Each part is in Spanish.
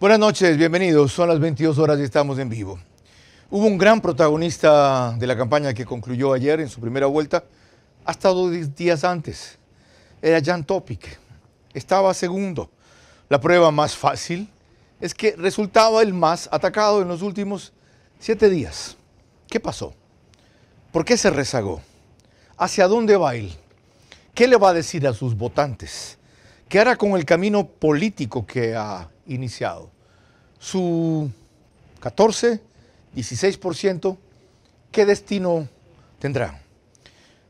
Buenas noches, bienvenidos. Son las 22 horas y estamos en vivo. Hubo un gran protagonista de la campaña que concluyó ayer en su primera vuelta, hasta dos días antes. Era Jan Topic. Estaba segundo. La prueba más fácil es que resultaba el más atacado en los últimos siete días. ¿Qué pasó? ¿Por qué se rezagó? ¿Hacia dónde va él? ¿Qué le va a decir a sus votantes? ¿Qué hará con el camino político que ha iniciado? Su 14, 16%, ¿qué destino tendrá?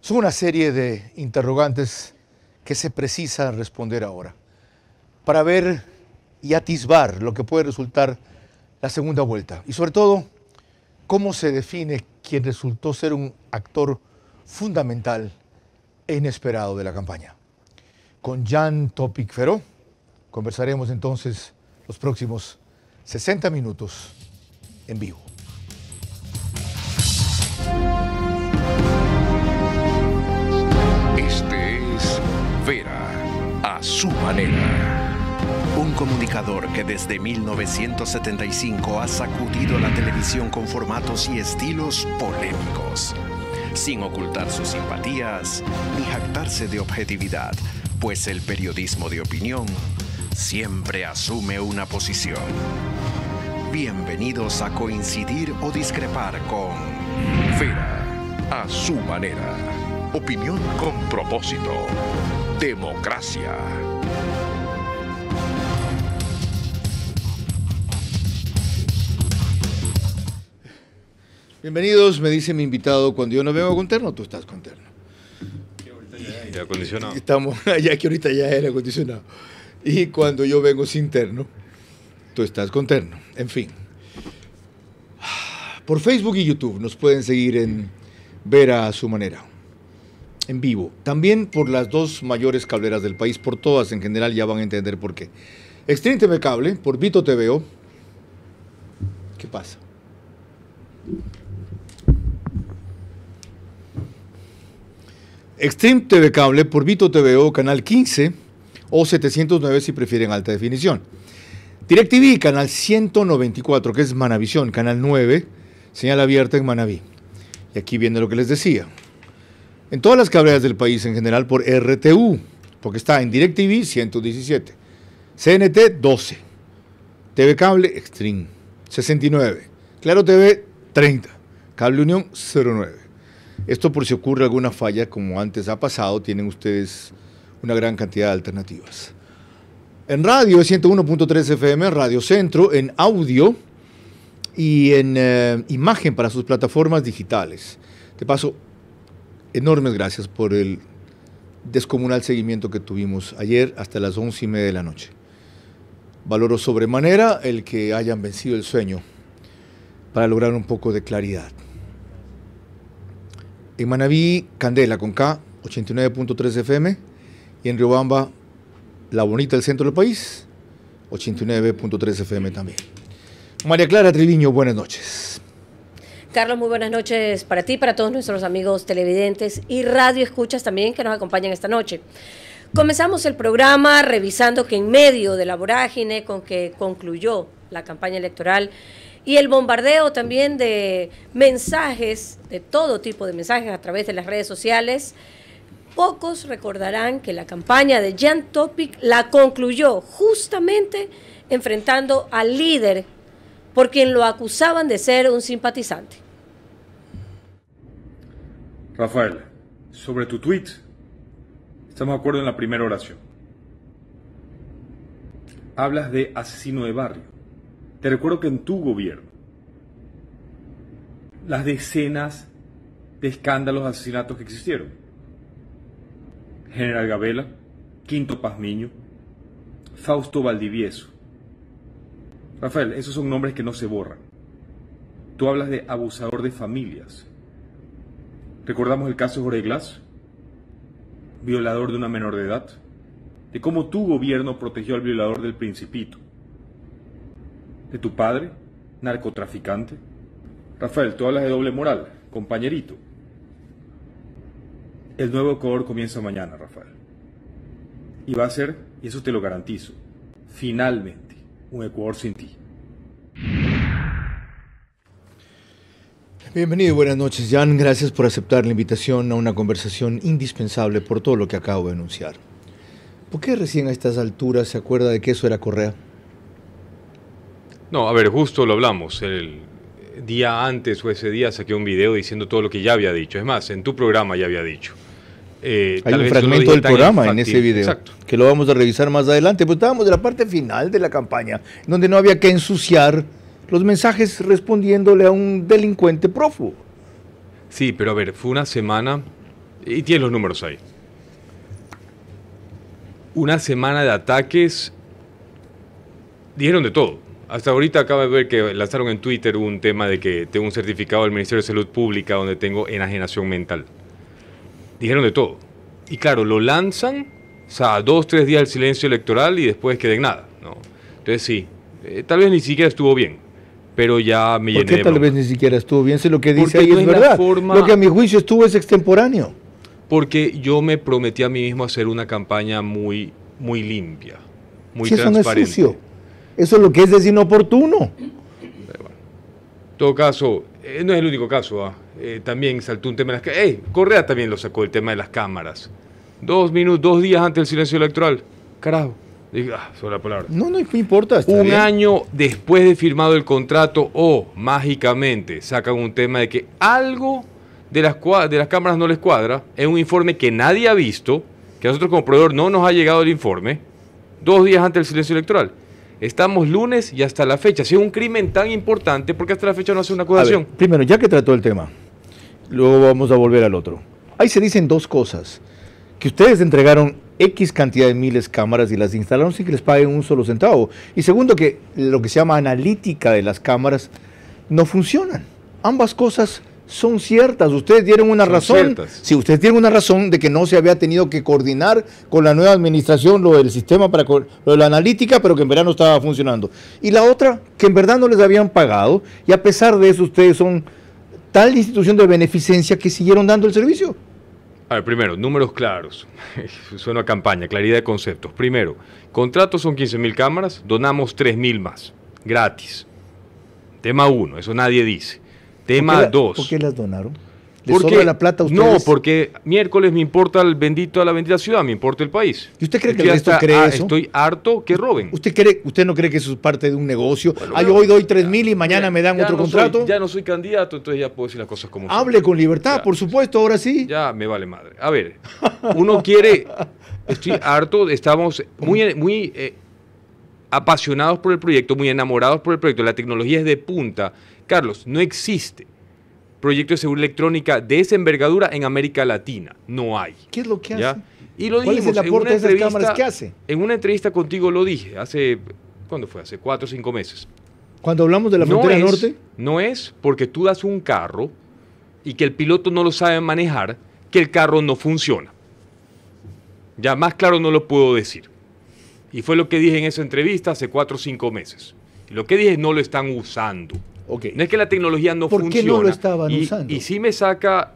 Son una serie de interrogantes que se precisa responder ahora para ver y atisbar lo que puede resultar la segunda vuelta. Y sobre todo, cómo se define quien resultó ser un actor fundamental e inesperado de la campaña. Con Jan Topic Feró conversaremos entonces los próximos 60 minutos en vivo. Este es Vera a su manera. Un comunicador que desde 1975 ha sacudido la televisión con formatos y estilos polémicos, sin ocultar sus simpatías ni jactarse de objetividad, pues el periodismo de opinión siempre asume una posición. Bienvenidos a coincidir o discrepar con Vera a su manera. Opinión con propósito. Democracia. Bienvenidos, me dice mi invitado, cuando yo no vengo con terno, tú estás con terno. Aire acondicionado. Estamos, ya que ahorita ya era acondicionado. Y cuando yo vengo sin terno, tú estás con terno. En fin. Por Facebook y YouTube nos pueden seguir en Ver a su manera, en vivo. También por las dos mayores cableras del país, por todas en general, ya van a entender por qué. Extreme Cable, por Vito TVO. ¿Qué pasa? Extreme TV Cable por Vito TVO, canal 15 o 709 si prefieren alta definición. DirecTV, canal 194, que es Manavisión, canal 9, señal abierta en Manaví. Y aquí viene lo que les decía. En todas las cableras del país en general por RTU, porque está en DirecTV 117, CNT 12, TV Cable Extreme 69, Claro TV 30, Cable Unión 09. Esto por si ocurre alguna falla, como antes ha pasado, tienen ustedes una gran cantidad de alternativas. En radio 101.3 FM, Radio Centro, en audio y en eh, imagen para sus plataformas digitales. De paso, enormes gracias por el descomunal seguimiento que tuvimos ayer hasta las once y media de la noche. Valoro sobremanera el que hayan vencido el sueño para lograr un poco de claridad. En Manaví, Candela con K, 89.3 FM. Y en Riobamba, la bonita del centro del país, 89.3 FM también. María Clara Triviño, buenas noches. Carlos, muy buenas noches para ti, para todos nuestros amigos televidentes y radio escuchas también que nos acompañan esta noche. Comenzamos el programa revisando que en medio de la vorágine con que concluyó la campaña electoral y el bombardeo también de mensajes, de todo tipo de mensajes a través de las redes sociales, pocos recordarán que la campaña de Jan Topic la concluyó justamente enfrentando al líder por quien lo acusaban de ser un simpatizante. Rafael, sobre tu tweet, estamos de acuerdo en la primera oración. Hablas de asesino de barrio. Te recuerdo que en tu gobierno, las decenas de escándalos, asesinatos que existieron. General Gabela, Quinto Pazmiño, Fausto Valdivieso. Rafael, esos son nombres que no se borran. Tú hablas de abusador de familias. Recordamos el caso de Jorge Glass, violador de una menor de edad, de cómo tu gobierno protegió al violador del principito, de tu padre, narcotraficante. Rafael, tú hablas de doble moral, compañerito. El nuevo Ecuador comienza mañana, Rafael. Y va a ser, y eso te lo garantizo, finalmente, un Ecuador sin ti. Bienvenido, buenas noches, Jan. Gracias por aceptar la invitación a una conversación indispensable por todo lo que acabo de anunciar. ¿Por qué recién a estas alturas se acuerda de que eso era Correa? No, a ver, justo lo hablamos. El día antes o ese día saqué un video diciendo todo lo que ya había dicho. Es más, en tu programa ya había dicho. Eh, Hay un fragmento del programa en ese video Exacto. que lo vamos a revisar más adelante. Pues estábamos en la parte final de la campaña, donde no había que ensuciar los mensajes respondiéndole a un delincuente prófugo. Sí, pero a ver, fue una semana, y tienes los números ahí. Una semana de ataques, dijeron de todo. Hasta ahorita acabo de ver que lanzaron en Twitter un tema de que tengo un certificado del Ministerio de Salud Pública donde tengo enajenación mental. Dijeron de todo. Y claro, lo lanzan, o sea, dos, tres días del silencio electoral y después queden nada. ¿no? Entonces sí, eh, tal vez ni siquiera estuvo bien pero ya me llené ¿Por qué tal vez ni siquiera estuvo bien? Si lo que dice ahí es, verdad. Lo que a mi juicio estuvo es extemporáneo. Porque yo me prometí a mí mismo hacer una campaña muy, muy limpia, muy transparente. Eso no es sucio. Eso es lo que es decir inoportuno. En todo caso, eh, no es el único caso. ¿ah? Eh, también saltó un tema de las cámaras. ¡Ey! Correa también lo sacó el tema de las cámaras. Dos minutos, dos días antes del silencio electoral. Carajo. Diga, sobre la palabra. No, no importa. un año después de firmado el contrato o mágicamente sacan un tema de que algo de las, de las cámaras no les cuadra, es un informe que nadie ha visto, que a nosotros como proveedor no nos ha llegado el informe, dos días antes del silencio electoral. Estamos lunes y hasta la fecha. Si es un crimen tan importante, ¿por qué hasta la fecha no hace una acusación? primero, ya que trató el tema, luego vamos a volver al otro. Ahí se dicen dos cosas. Que ustedes entregaron X cantidad de miles de cámaras y las instalaron sin que les paguen un solo centavo. Y segundo, que lo que se llama analítica de las cámaras no funcionan. Ambas cosas son ciertas. Ustedes dieron una razón. Si ustedes tienen una razón de que no se había tenido que coordinar con la nueva administración lo del sistema para lo de la analítica, pero que en verdad no estaba funcionando. Y la otra, que en verdad no les habían pagado y a pesar de eso ustedes son tal institución de beneficencia que siguieron dando el servicio. A ver, primero, números claros. Suena a campaña, claridad de conceptos. Primero, contratos son 15.000 cámaras, donamos 3.000 más, gratis. Tema uno, eso nadie dice. Tema dos. ¿Por qué las donaron? porque, la plata No, porque miércoles me importa el bendito a la bendita ciudad, me importa el país. ¿Y usted cree que esto cree ah, eso? Estoy harto que roben. ¿Usted cree, usted no cree que eso es parte de un negocio? ah, yo hoy doy tres mil y mañana me dan otro contrato. ya no soy candidato, entonces ya puedo decir las cosas como Hable con libertad, por supuesto, ahora sí. Ya me vale madre. A ver, uno quiere, estoy harto, estamos muy, muy eh, apasionados por el proyecto, muy enamorados por el proyecto, la tecnología es de punta. Carlos, no existe proyecto de seguridad electrónica de esa envergadura en América Latina. No hay. ¿Qué es lo que hace? Y lo ¿Cuál dijimos, es el aporte de esas cámaras que hace? En una entrevista contigo lo dije, hace, ¿cuándo fue? Hace cuatro o cinco meses. Cuando hablamos de la frontera norte. No es porque tú das un carro y que el piloto no lo sabe manejar, que el carro no funciona. Ya más claro no lo puedo decir. Y fue lo que dije en esa entrevista hace cuatro o cinco meses. Y lo que dije es no lo están usando. No es que la tecnología no ¿Por funciona. Qué no lo estaban y, usando? Y sí me saca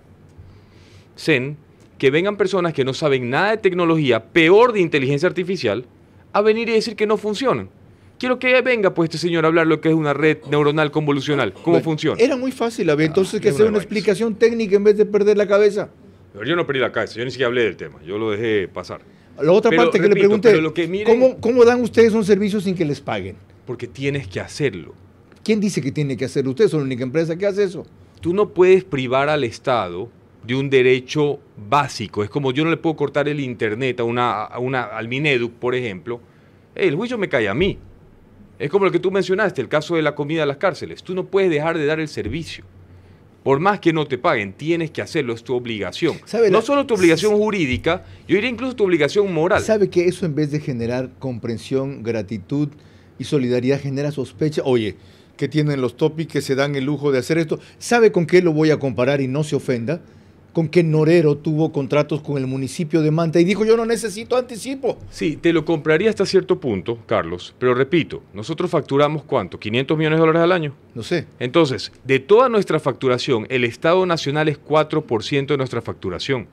Zen que vengan personas que no saben nada de tecnología, peor de inteligencia artificial, a venir y decir que no funcionan. Quiero que venga pues este señor a hablar lo que es una red neuronal convolucional, cómo funciona. Era muy fácil, a ver, entonces que sea una explicación técnica en vez de perder la cabeza. Pero yo no perdí la cabeza, yo ni siquiera hablé del tema, yo lo dejé pasar. La otra parte que le pregunté, ¿cómo, ¿cómo dan ustedes un servicio sin que les paguen? Porque tienes que hacerlo. ¿Quién dice que tiene que hacer? Ustedes son la única empresa que hace eso. Tú no puedes privar al Estado de un derecho básico. Es como yo no le puedo cortar el internet a una, a una al Mineduc, por ejemplo. el juicio me cae a mí. Es como lo que tú mencionaste, el caso de la comida en las cárceles. Tú no puedes dejar de dar el servicio. Por más que no te paguen, tienes que hacerlo, es tu obligación. no solo tu obligación jurídica, yo diría incluso tu obligación moral. ¿Sabe que eso en vez de generar comprensión, gratitud y solidaridad genera sospecha? Oye, que tienen los topis que se dan el lujo de hacer esto. ¿Sabe con qué lo voy a comparar y no se ofenda? Con que Norero tuvo contratos con el municipio de Manta y dijo yo no necesito anticipo. Sí, te lo compraría hasta cierto punto, Carlos, pero repito, nosotros facturamos cuánto, 500 millones de dólares al año. No sé. Entonces, de toda nuestra facturación, el Estado Nacional es 4% de nuestra facturación.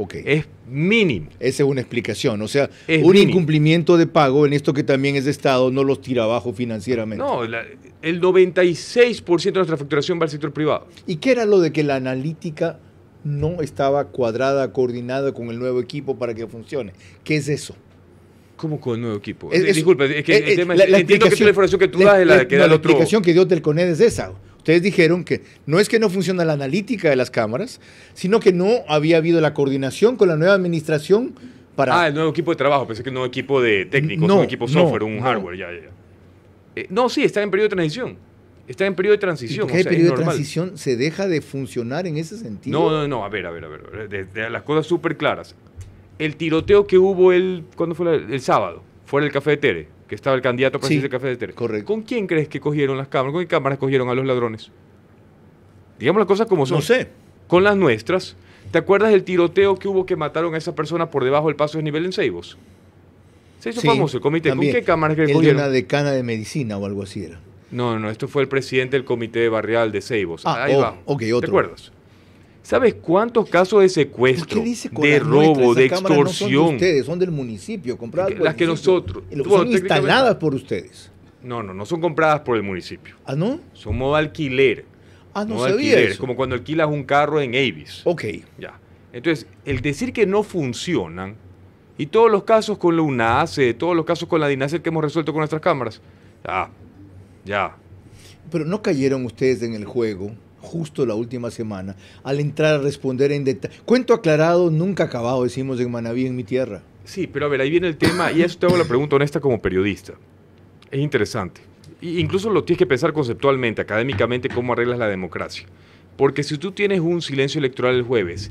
Ok. Es mínimo. Esa es una explicación. O sea, Es un mínimo. incumplimiento de pago en esto que también es de Estado no los tira abajo financieramente. No, la- el 96% de nuestra facturación va al sector privado. ¿Y qué era lo de que la analítica no estaba cuadrada, coordinada con el nuevo equipo para que funcione? ¿Qué es eso? ¿Cómo con el nuevo equipo? Es- es- Disculpa, es que eh, el eh, tema la- es, la entiendo que la información que tú das es la, que da el la otro. explicación que dio Telconet es esa. Ustedes dijeron que no es que no funciona la analítica de las cámaras, sino que no había habido la coordinación con la nueva administración para... Ah, el nuevo equipo de trabajo, pensé que un nuevo equipo de técnicos, No, un equipo no, software, un no. hardware, ya, ya. ya. Eh, no, sí, está en periodo de transición. Está en periodo de ¿Y transición. por qué o el sea, periodo de transición se deja de funcionar en ese sentido? No, no, no, a ver, a ver, a ver. de- de las cosas súper claras. El tiroteo que hubo el, ¿cuándo fue? la- el sábado, fuera del Café de Tere, que estaba el candidato para Sí, el Café de Tere. correcto. ¿Con quién crees que cogieron las cámaras? ¿Con qué cámaras cogieron a los ladrones? Digamos las cosas como son. No sé. Con las nuestras. ¿Te acuerdas del tiroteo que hubo que mataron a esa persona por debajo del paso de nivel en Ceibos? Se hizo Sí, famoso el comité. también. ¿Con qué cámaras que El de cogieron? una decana de medicina o algo así era. No, no, no, esto fue el presidente del comité barrial de Ceibos. Ah, Ahí oh, va. ok, ¿Te otro. acuerdas? ¿Sabes cuántos casos de ¿Por secuestro, dice de robo, de cámaras No son de extorsión? ustedes, son del municipio, compradas por Las el que municipio. nosotros- lo- bueno, son instaladas por ustedes. No, no, no son compradas por el municipio. ¿Ah, no? Son modo alquiler. Ah, no modo sabía alquiler. Es eso. como cuando alquilas un carro en Avis. Ok. Ya. Entonces, el decir que no funcionan, y todos los casos con la UNACE, todos los casos con la DINASER que hemos resuelto con nuestras cámaras, ya, ya. Pero no cayeron ustedes en el juego justo la última semana al entrar a responder en detalle. Cuento aclarado, nunca acabado, decimos en Manaví, en mi tierra. Sí, pero a ver, ahí viene el tema, y eso te hago la pregunta honesta como periodista. Es interesante. Y incluso lo tienes que pensar conceptualmente, académicamente, cómo arreglas la democracia. Porque si tú tienes un silencio electoral el jueves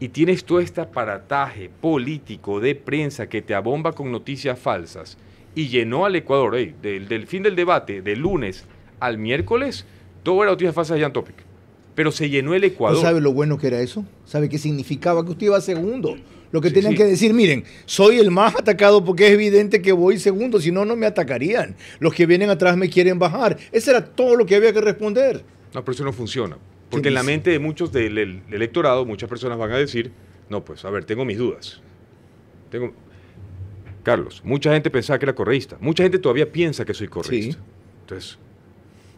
y tienes todo este aparataje político de prensa que te abomba con noticias falsas y llenó al Ecuador, ey, del, del fin del debate, del lunes al miércoles, todo era noticias falsas de Jan Topic. Pero se llenó el ¿No Ecuador. sabe lo bueno que era eso? ¿Sabe qué significaba? Que usted iba segundo. Lo que Sí, tenían sí. que decir, miren, soy el más atacado porque es evidente que voy segundo, si no, no me atacarían. Los que vienen atrás me quieren bajar. Eso era todo lo que había que responder. No, pero eso no funciona. Porque ¿Qué en la mente de muchos del, del electorado, muchas personas van a decir, no, pues a ver, tengo mis dudas. Tengo... Carlos, mucha gente pensaba que era correísta. Mucha gente todavía piensa que soy correísta. Sí. Entonces,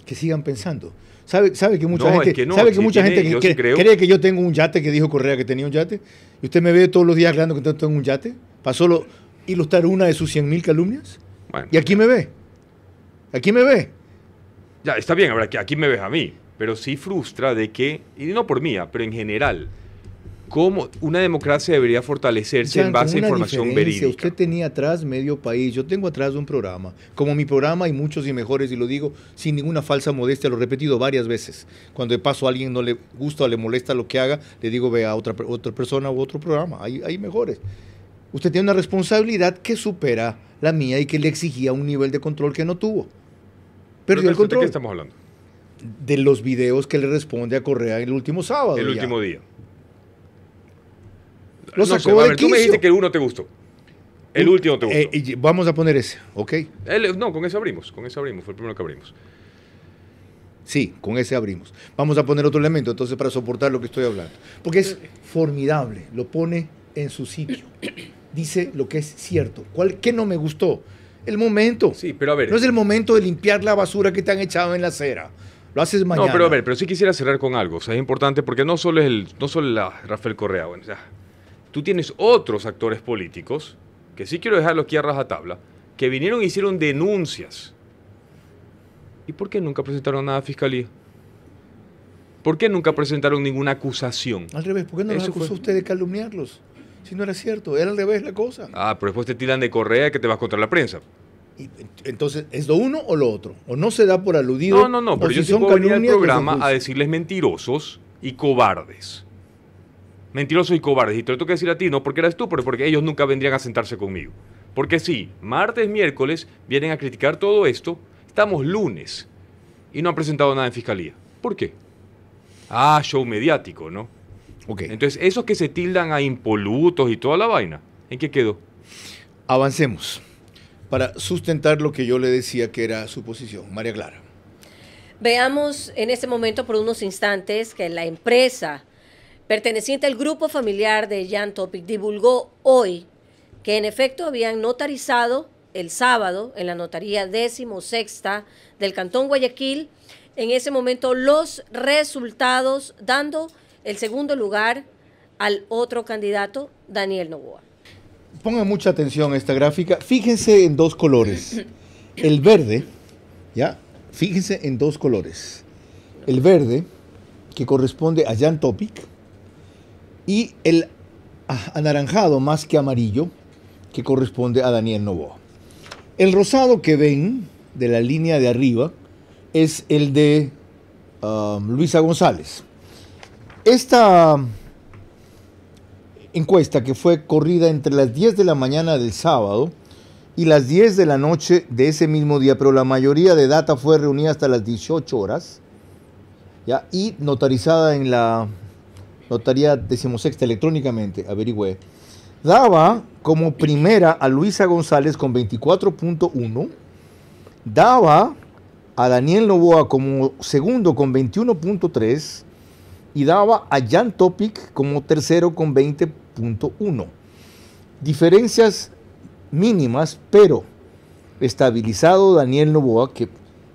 Que sigan pensando. ¿Sabe, sabe que mucha No, gente, es que no, sabe que mucha tiene- gente que sí cree, que yo tengo un yate, que dijo Correa que tenía un yate? ¿Y usted me ve todos los días hablando que tengo un yate? ¿Para solo ilustrar una de sus 100 mil calumnias? bueno, Y aquí me ve. Aquí me ve. ya está bien, ahora que aquí me ves a mí, pero sí frustra de que, y no por mía, pero en general, cómo una democracia debería fortalecerse en base a información verídica. Usted tenía atrás medio país, yo tengo atrás un programa. Como mi programa hay muchos y mejores, y lo digo sin ninguna falsa modestia, lo he repetido varias veces. Cuando de paso a alguien no le gusta o le molesta lo que haga, le digo ve a otra, otra persona u otro programa. Hay, hay mejores. Usted tiene una responsabilidad que supera la mía y que le exigía un nivel de control que no tuvo. Pero ¿De qué estamos hablando? de los videos que le responde a Correa el último sábado. El ya. último día. Lo No sé, sacó a de ver, tú me dijiste que el uno te gustó. El último te gustó. Eh, y vamos a poner ese, ¿ok? El- no, con ese abrimos, con ese abrimos, fue el primero que abrimos. Sí, con ese abrimos. Vamos a poner otro elemento entonces para soportar lo que estoy hablando. Porque es formidable, lo pone en su sitio. Dice lo que es cierto. ¿Cuál, ¿Qué no me gustó? El momento. Sí, pero a ver. No es el momento de limpiar la basura que te han echado en la acera. Lo haces mañana. No, pero a ver, pero sí quisiera cerrar con algo. O sea, es importante porque no solo es el, no solo la Rafael Correa, bueno, o sea, tú tienes otros actores políticos, que sí quiero dejarlo aquí a rajatabla, que vinieron e hicieron denuncias. ¿Y por qué nunca presentaron nada a fiscalía? ¿Por qué nunca presentaron ninguna acusación? Al revés, ¿por qué no los acusó fue- usted de calumniarlos? Si no era cierto, era al revés la cosa. Ah, pero después te tiran de Correa que te vas contra la prensa. Y, entonces, ¿es lo uno o lo otro? ¿O no se da por aludido? No, no, no, pero yo sí puedo venir al programa a decirles mentirosos y cobardes. Mentirosos y cobardes. Y te lo tengo que decir a ti, no porque eres tú, pero porque ellos nunca vendrían a sentarse conmigo. Porque sí, martes, miércoles vienen a criticar todo esto. Estamos lunes y no han presentado nada en fiscalía. ¿Por qué? Ah, show mediático, ¿no? Ok, Entonces, esos que se tildan a impolutos y toda la vaina, ¿en qué quedó? avancemos para sustentar lo que yo le decía que era su posición. María Clara. Veamos en este momento por unos instantes que la empresa perteneciente al grupo familiar de Jan Topic, divulgó hoy que en efecto habían notarizado el sábado en la notaría décimo sexta del Cantón Guayaquil, en ese momento los resultados, dando el segundo lugar al otro candidato, Daniel Novoa. Pongan mucha atención a esta gráfica. Fíjense en dos colores. El verde, ¿ya? Fíjense en dos colores. El verde, que corresponde a Jan Topic, y el anaranjado más que amarillo, que corresponde a Daniel Novoa. El rosado que ven de la línea de arriba es el de um, Luisa González. Esta encuesta que fue corrida entre las 10 de la mañana del sábado y las 10 de la noche de ese mismo día, pero la mayoría de data fue reunida hasta las 18 horas ¿ya? y notarizada en la notaría decimosexta electrónicamente, averigüé, daba como primera a Luisa González con 24.1, daba a Daniel Novoa como segundo con 21.3 y daba a Jan Topic como tercero con 20.1. Diferencias mínimas, pero estabilizado Daniel Novoa, que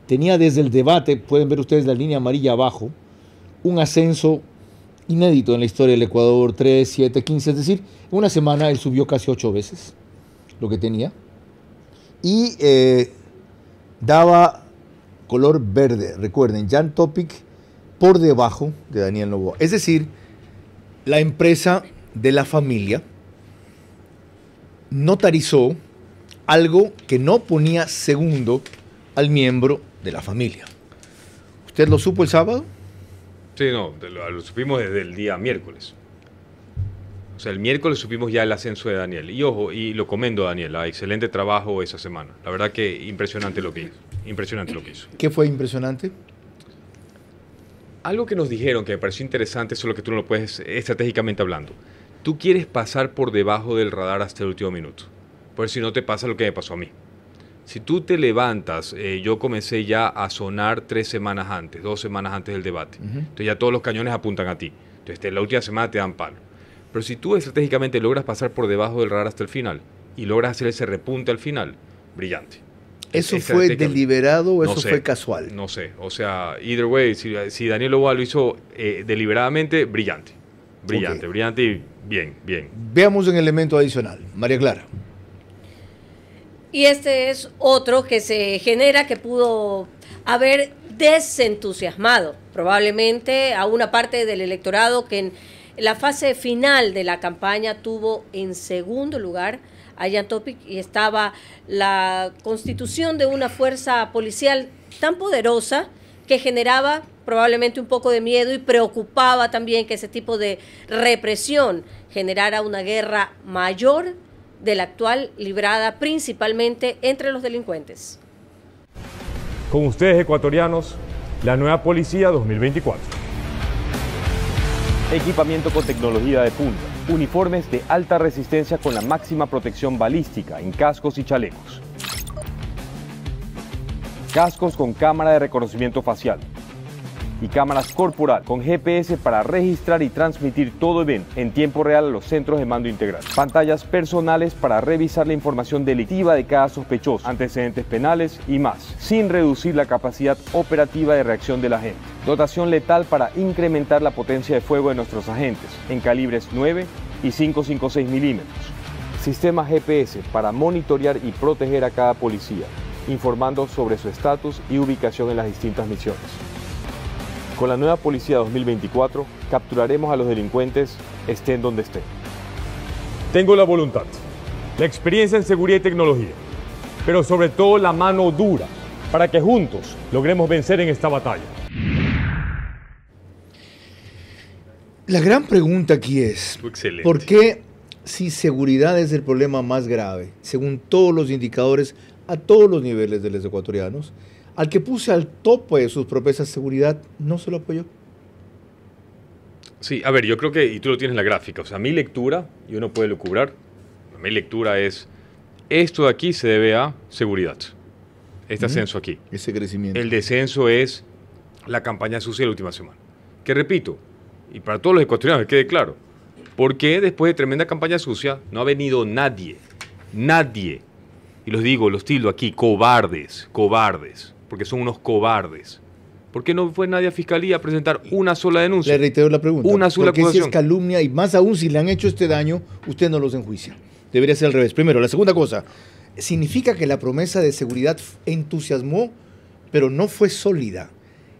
tenía desde el debate, pueden ver ustedes la línea amarilla abajo, un ascenso inédito en la historia del Ecuador, 3, 7, 15, es decir, en una semana él subió casi ocho veces lo que tenía y eh, daba color verde, recuerden, Jan Topic por debajo de Daniel Novoa. Es decir, la empresa de la familia notarizó algo que no ponía segundo al miembro de la familia. ¿Usted lo supo el sábado? Sí, no, lo, supimos desde el día miércoles. O sea, el miércoles supimos ya el ascenso de Daniel. Y ojo, y lo comendo a Daniel, ah, excelente trabajo esa semana. La verdad que impresionante lo que hizo. Impresionante lo que hizo. ¿Qué fue impresionante? Algo que nos dijeron que me pareció interesante, eso es lo que tú no lo puedes estratégicamente hablando. Tú quieres pasar por debajo del radar hasta el último minuto. Por si no te pasa lo que me pasó a mí. Si tú te levantas, eh, yo comencé ya a sonar tres semanas antes, dos semanas antes del debate. Entonces ya todos los cañones apuntan a ti. Entonces la última semana te dan palo. Pero si tú estratégicamente logras pasar por debajo del radar hasta el final y logras hacer ese repunte al final, brillante. ¿Eso fue deliberado o eso fue casual? No sé. O sea, either way, si, Daniel Loboa lo hizo eh, deliberadamente, brillante. Brillante, brillante y bien, bien. Veamos un elemento adicional. María Clara. Y este es otro que se genera que pudo haber desentusiasmado probablemente a una parte del electorado que en la fase final de la campaña tuvo en segundo lugar a Jan Topic y estaba la constitución de una fuerza policial tan poderosa que generaba probablemente un poco de miedo y preocupaba también que ese tipo de represión generara una guerra mayor de la actual librada principalmente entre los delincuentes. Con ustedes ecuatorianos, la nueva Policía 2024. Equipamiento con tecnología de punta, uniformes de alta resistencia con la máxima protección balística en cascos y chalecos. Cascos con cámara de reconocimiento facial, y cámaras corporal con GPS para registrar y transmitir todo evento en tiempo real a los centros de mando integral. Pantallas personales para revisar la información delictiva de cada sospechoso, antecedentes penales y más, sin reducir la capacidad operativa de reacción de la gente. Dotación letal para incrementar la potencia de fuego de nuestros agentes en calibres 9 y 5.56 milímetros. Sistema GPS para monitorear y proteger a cada policía, informando sobre su estatus y ubicación en las distintas misiones. Con la nueva Policía 2024 capturaremos a los delincuentes estén donde estén. Tengo la voluntad, la experiencia en seguridad y tecnología, pero sobre todo la mano dura para que juntos logremos vencer en esta batalla. La gran pregunta aquí es, ¿por qué si seguridad es el problema más grave, según todos los indicadores, a todos los niveles de los ecuatorianos, al que puse al tope de sus promesas de seguridad, no se lo apoyó. Sí, a ver, yo creo que, y tú lo tienes en la gráfica, o sea, mi lectura, y uno puede lucubrar, mi lectura es, esto de aquí se debe a seguridad, este ascenso aquí. Ese crecimiento. El descenso es la campaña sucia de la última semana. Que repito, y para todos los ecuatorianos, que quede claro, ¿por qué después de tremenda campaña sucia no ha venido nadie? Nadie. Y los digo, los tildo aquí, cobardes, cobardes, porque son unos cobardes. ¿Por qué no fue nadie a fiscalía a presentar una sola denuncia? Le reitero la pregunta. Una sola Porque si es calumnia y más aún si le han hecho este daño, usted no los enjuicia. Debería ser al revés. Primero, la segunda cosa, significa que la promesa de seguridad entusiasmó, pero no fue sólida.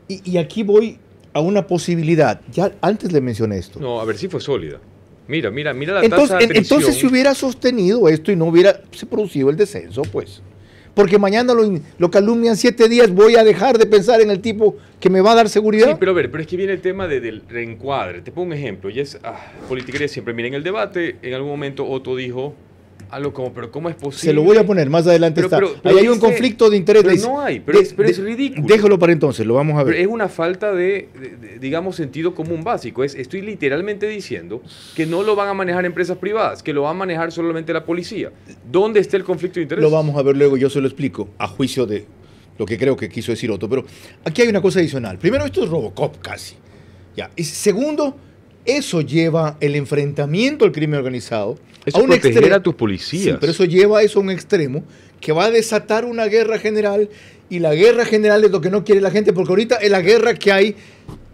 Y, y aquí voy a una posibilidad. Ya antes le mencioné esto. No, a ver si fue sólida. Mira, mira, mira la entonces, tasa de en- entonces, si hubiera sostenido esto y no hubiera se producido el descenso, pues. Porque mañana lo, calumnian siete días, voy a dejar de pensar en el tipo que me va a dar seguridad. Sí, pero a ver, pero es que viene el tema de- del reencuadre. Te pongo un ejemplo, y es ah, siempre. Miren, el debate, en algún momento Otto dijo algo como, pero ¿cómo es posible? Se lo voy a poner más adelante. Pero- está. pero- pero Ahí hay un conflicto de interés. pero no hay, pero es- ridículo. Déjalo para entonces, lo vamos a Pero ver. es una falta de, digamos, sentido común básico. Es, estoy literalmente diciendo que no lo van a manejar empresas privadas, que lo va a manejar solamente la policía. ¿Dónde está el conflicto de interés? Lo vamos a ver luego, yo se lo explico, a juicio de lo que creo que quiso decir Otto. Pero aquí hay una cosa adicional. Primero, esto es Robocop casi. Ya. Y segundo, eso lleva el enfrentamiento al crimen organizado Eso a es un proteger extremo. a tus policías. Sí, pero eso lleva eso a un extremo que va a desatar una guerra general y la guerra general es lo que no quiere la gente porque ahorita en la guerra que hay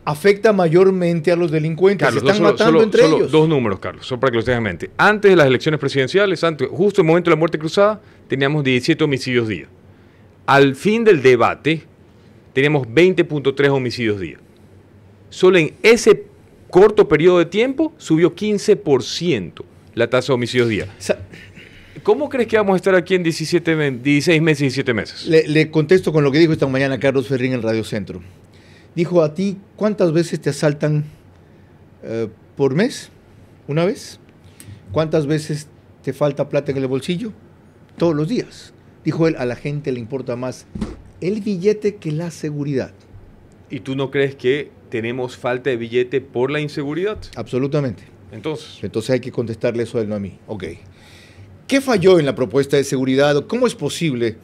afecta mayormente a los delincuentes. Carlos, Se están solo, matando solo- entre solo ellos. dos números, Carlos, solo para que los tengan en mente. Antes de las elecciones presidenciales, antes, justo en el momento de la muerte cruzada, teníamos 17 homicidios día. Al fin del debate, teníamos 20.3 homicidios día. Solo en ese corto periodo de tiempo subió 15% la tasa de homicidios día. ¿Cómo crees que vamos a estar aquí en 17, men- 16 meses y 17 meses? Le, le contesto con lo que dijo esta mañana Carlos Ferrín en Radio Centro. Dijo a ti, ¿cuántas veces te asaltan eh, por mes? ¿Una vez? ¿Cuántas veces te falta plata en el bolsillo? Todos los días. Dijo él, a la gente le importa más el billete que la seguridad. ¿Y tú no crees que tenemos falta de billete por la inseguridad? Absolutamente. Entonces, Entonces hay que contestarle eso a él, no a mí. Ok. ¿Qué falló en la propuesta de seguridad? ¿Cómo es posible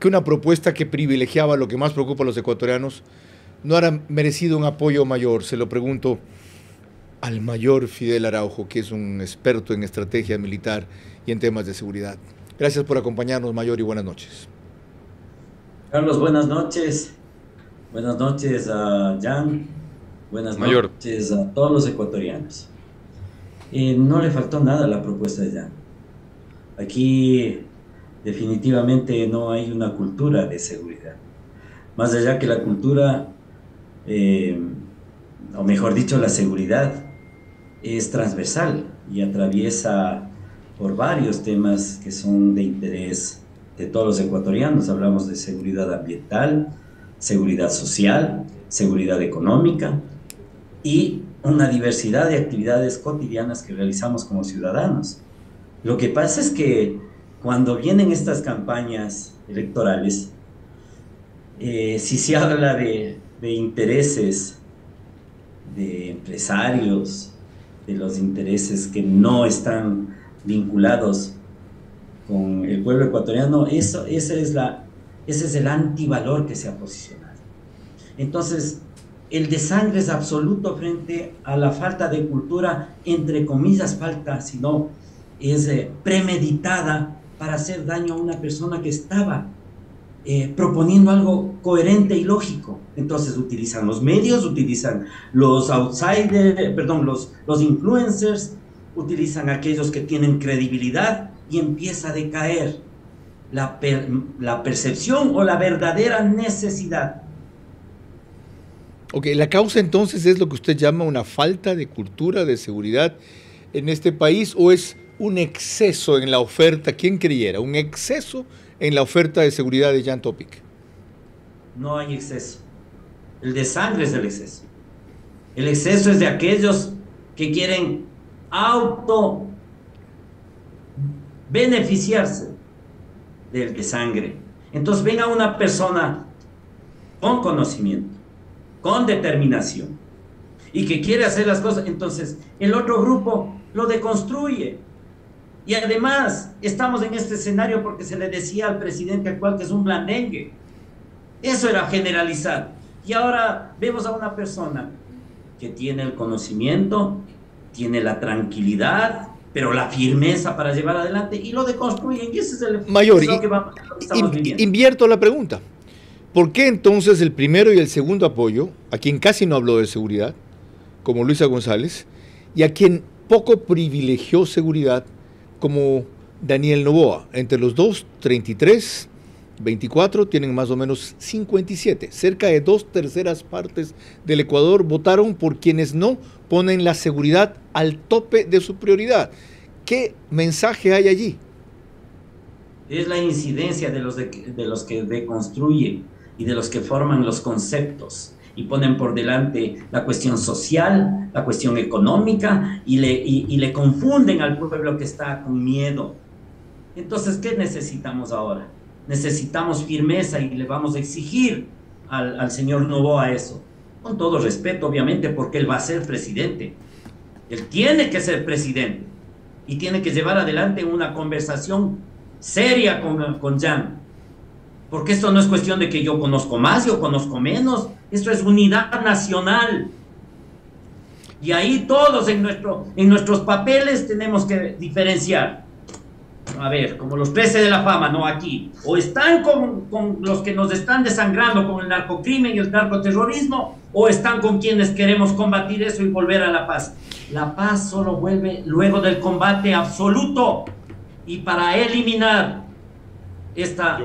que una propuesta que privilegiaba lo que más preocupa a los ecuatorianos no haya merecido un apoyo mayor? Se lo pregunto al mayor Fidel Araujo, que es un experto en estrategia militar y en temas de seguridad. Gracias por acompañarnos, mayor, y buenas noches. Carlos, buenas noches. Buenas noches a Jan. Buenas Mayor. noches a todos los ecuatorianos. Eh, no le faltó nada a la propuesta de Jan. Aquí definitivamente no hay una cultura de seguridad. Más allá que la cultura, eh, o mejor dicho, la seguridad es transversal y atraviesa por varios temas que son de interés de todos los ecuatorianos. Hablamos de seguridad ambiental, seguridad social, seguridad económica y una diversidad de actividades cotidianas que realizamos como ciudadanos. Lo que pasa es que cuando vienen estas campañas electorales, eh, si se habla de, intereses de empresarios, de los intereses que no están vinculados con el pueblo ecuatoriano, eso, es la, ese es el antivalor que se ha posicionado. Entonces, el desangre es absoluto frente a la falta de cultura, entre comillas falta, sino es eh, premeditada para hacer daño a una persona que estaba eh, proponiendo algo coherente y lógico. Entonces utilizan los medios, utilizan los outsiders, perdón, los, influencers, utilizan aquellos que tienen credibilidad y empieza a decaer la percepción o la verdadera necesidad. Ok, la causa entonces es lo que usted llama una falta de cultura de seguridad en este país o es un exceso en la oferta, ¿quién creyera? Un exceso en la oferta de seguridad de Jan Topic. No hay exceso. El desangre es el exceso. El exceso es de aquellos que quieren auto beneficiarse del desangre. Entonces venga una persona con conocimiento, con determinación y que quiere hacer las cosas, entonces el otro grupo lo deconstruye. Y además estamos en este escenario porque se le decía al presidente actual que es un blandengue. Eso era generalizar. Y ahora vemos a una persona que tiene el conocimiento, tiene la tranquilidad, pero la firmeza para llevar adelante y lo deconstruyen. Y ese es el Mayor, que va- lo que estamos invierto la pregunta. ¿Por qué entonces el primero y el segundo apoyo, a quien casi no habló de seguridad, como Luisa González, y a quien poco privilegió seguridad, como Daniel Novoa? Entre los dos, 33, 24, tienen más o menos 57. Cerca de dos terceras partes del Ecuador votaron por quienes no ponen la seguridad al tope de su prioridad. ¿Qué mensaje hay allí? es la incidencia de los, de, de los que deconstruyen y de los que forman los conceptos y ponen por delante la cuestión social, la cuestión económica y le, y, y le confunden al pueblo que está con miedo. Entonces, ¿qué necesitamos ahora? Necesitamos firmeza y le vamos a exigir al, al señor Novoa eso. Con todo respeto, obviamente, porque él va a ser presidente. Él tiene que ser presidente y tiene que llevar adelante una conversación seria con, con Jan. Porque esto no es cuestión de que yo conozco más, yo conozco menos. Esto es unidad nacional. Y ahí todos en, nuestro, en nuestros papeles tenemos que diferenciar. A ver, como los 13 de la fama, no aquí. O están con, con los que nos están desangrando con el narcocrimen y el narcoterrorismo, o están con quienes queremos combatir eso y volver a la paz. La paz solo vuelve luego del combate absoluto y para eliminar esta